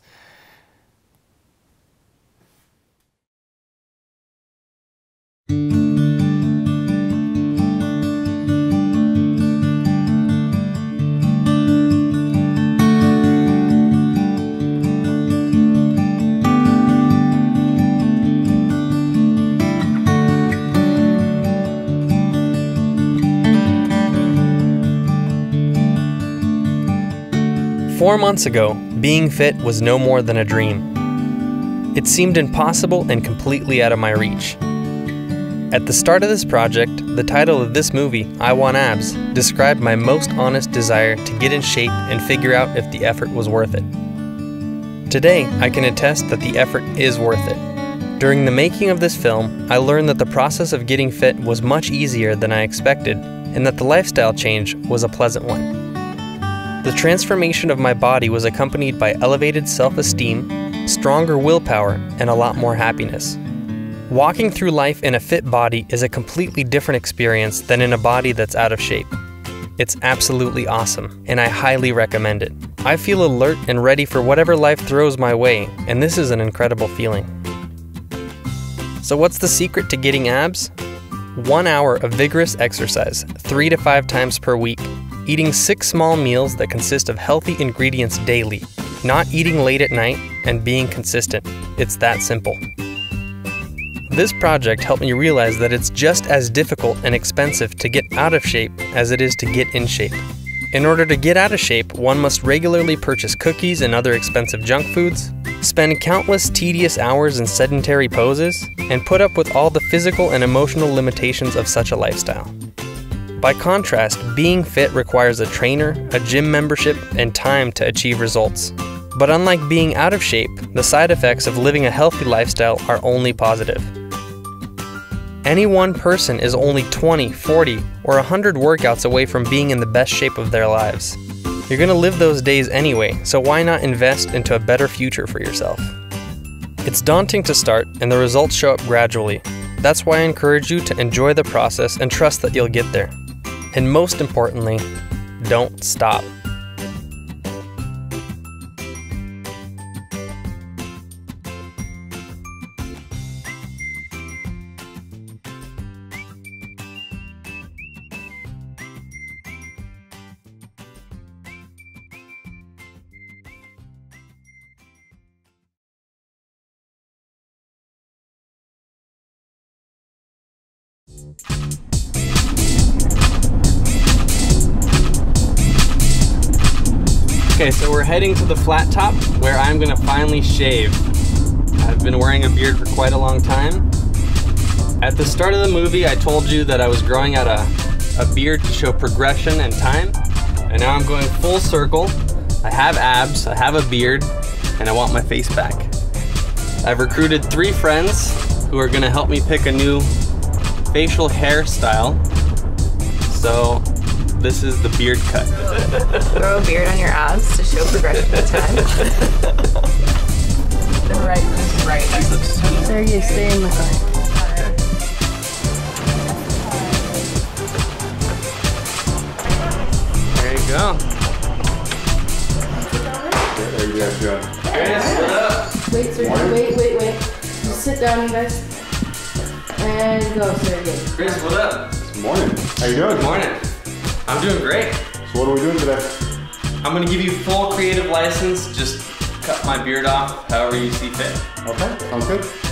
Four months ago, being fit was no more than a dream. It seemed impossible and completely out of my reach. At the start of this project, the title of this movie, I Want Abs, described my most honest desire to get in shape and figure out if the effort was worth it. Today, I can attest that the effort is worth it. During the making of this film, I learned that the process of getting fit was much easier than I expected, and that the lifestyle change was a pleasant one. The transformation of my body was accompanied by elevated self esteem, stronger willpower, and a lot more happiness. Walking through life in a fit body is a completely different experience than in a body that's out of shape. It's absolutely awesome, and I highly recommend it. I feel alert and ready for whatever life throws my way, and this is an incredible feeling. So, what's the secret to getting abs? One hour of vigorous exercise, three to five times per week, eating six small meals that consist of healthy ingredients daily, not eating late at night, and being consistent. It's that simple. This project helped me realize that it's just as difficult and expensive to get out of shape as it is to get in shape. In order to get out of shape, one must regularly purchase cookies and other expensive junk foods, spend countless tedious hours in sedentary poses, and put up with all the physical and emotional limitations of such a lifestyle. By contrast, being fit requires a trainer, a gym membership, and time to achieve results. But unlike being out of shape, the side effects of living a healthy lifestyle are only positive. Any one person is only 20, 40, or 100 workouts away from being in the best shape of their lives. You're gonna live those days anyway, so why not invest into a better future for yourself? It's daunting to start, and the results show up gradually. That's why I encourage you to enjoy the process and trust that you'll get there. And most importantly, don't stop. To the flat top where I'm gonna finally shave. I've been wearing a beard for quite a long time. At the start of the movie, I told you that I was growing out a, a beard to show progression and time. And now I'm going full circle. I have abs, I have a beard, and I want my face back. I've recruited three friends who are gonna help me pick a new facial hairstyle. So this is the beard cut. Grow a beard on your abs to show progression in time. right, right. Sergei, stay in the car. There you go. There you guys go. Chris, what up? Wait, Sergei, wait, wait, wait. Just sit down, you guys. And go, Sergei. Chris, what up? Good morning. How you doing? Good morning. I'm doing great. So what are we doing today? I'm gonna give you full creative license. Just cut my beard off however you see fit. Okay, sounds good.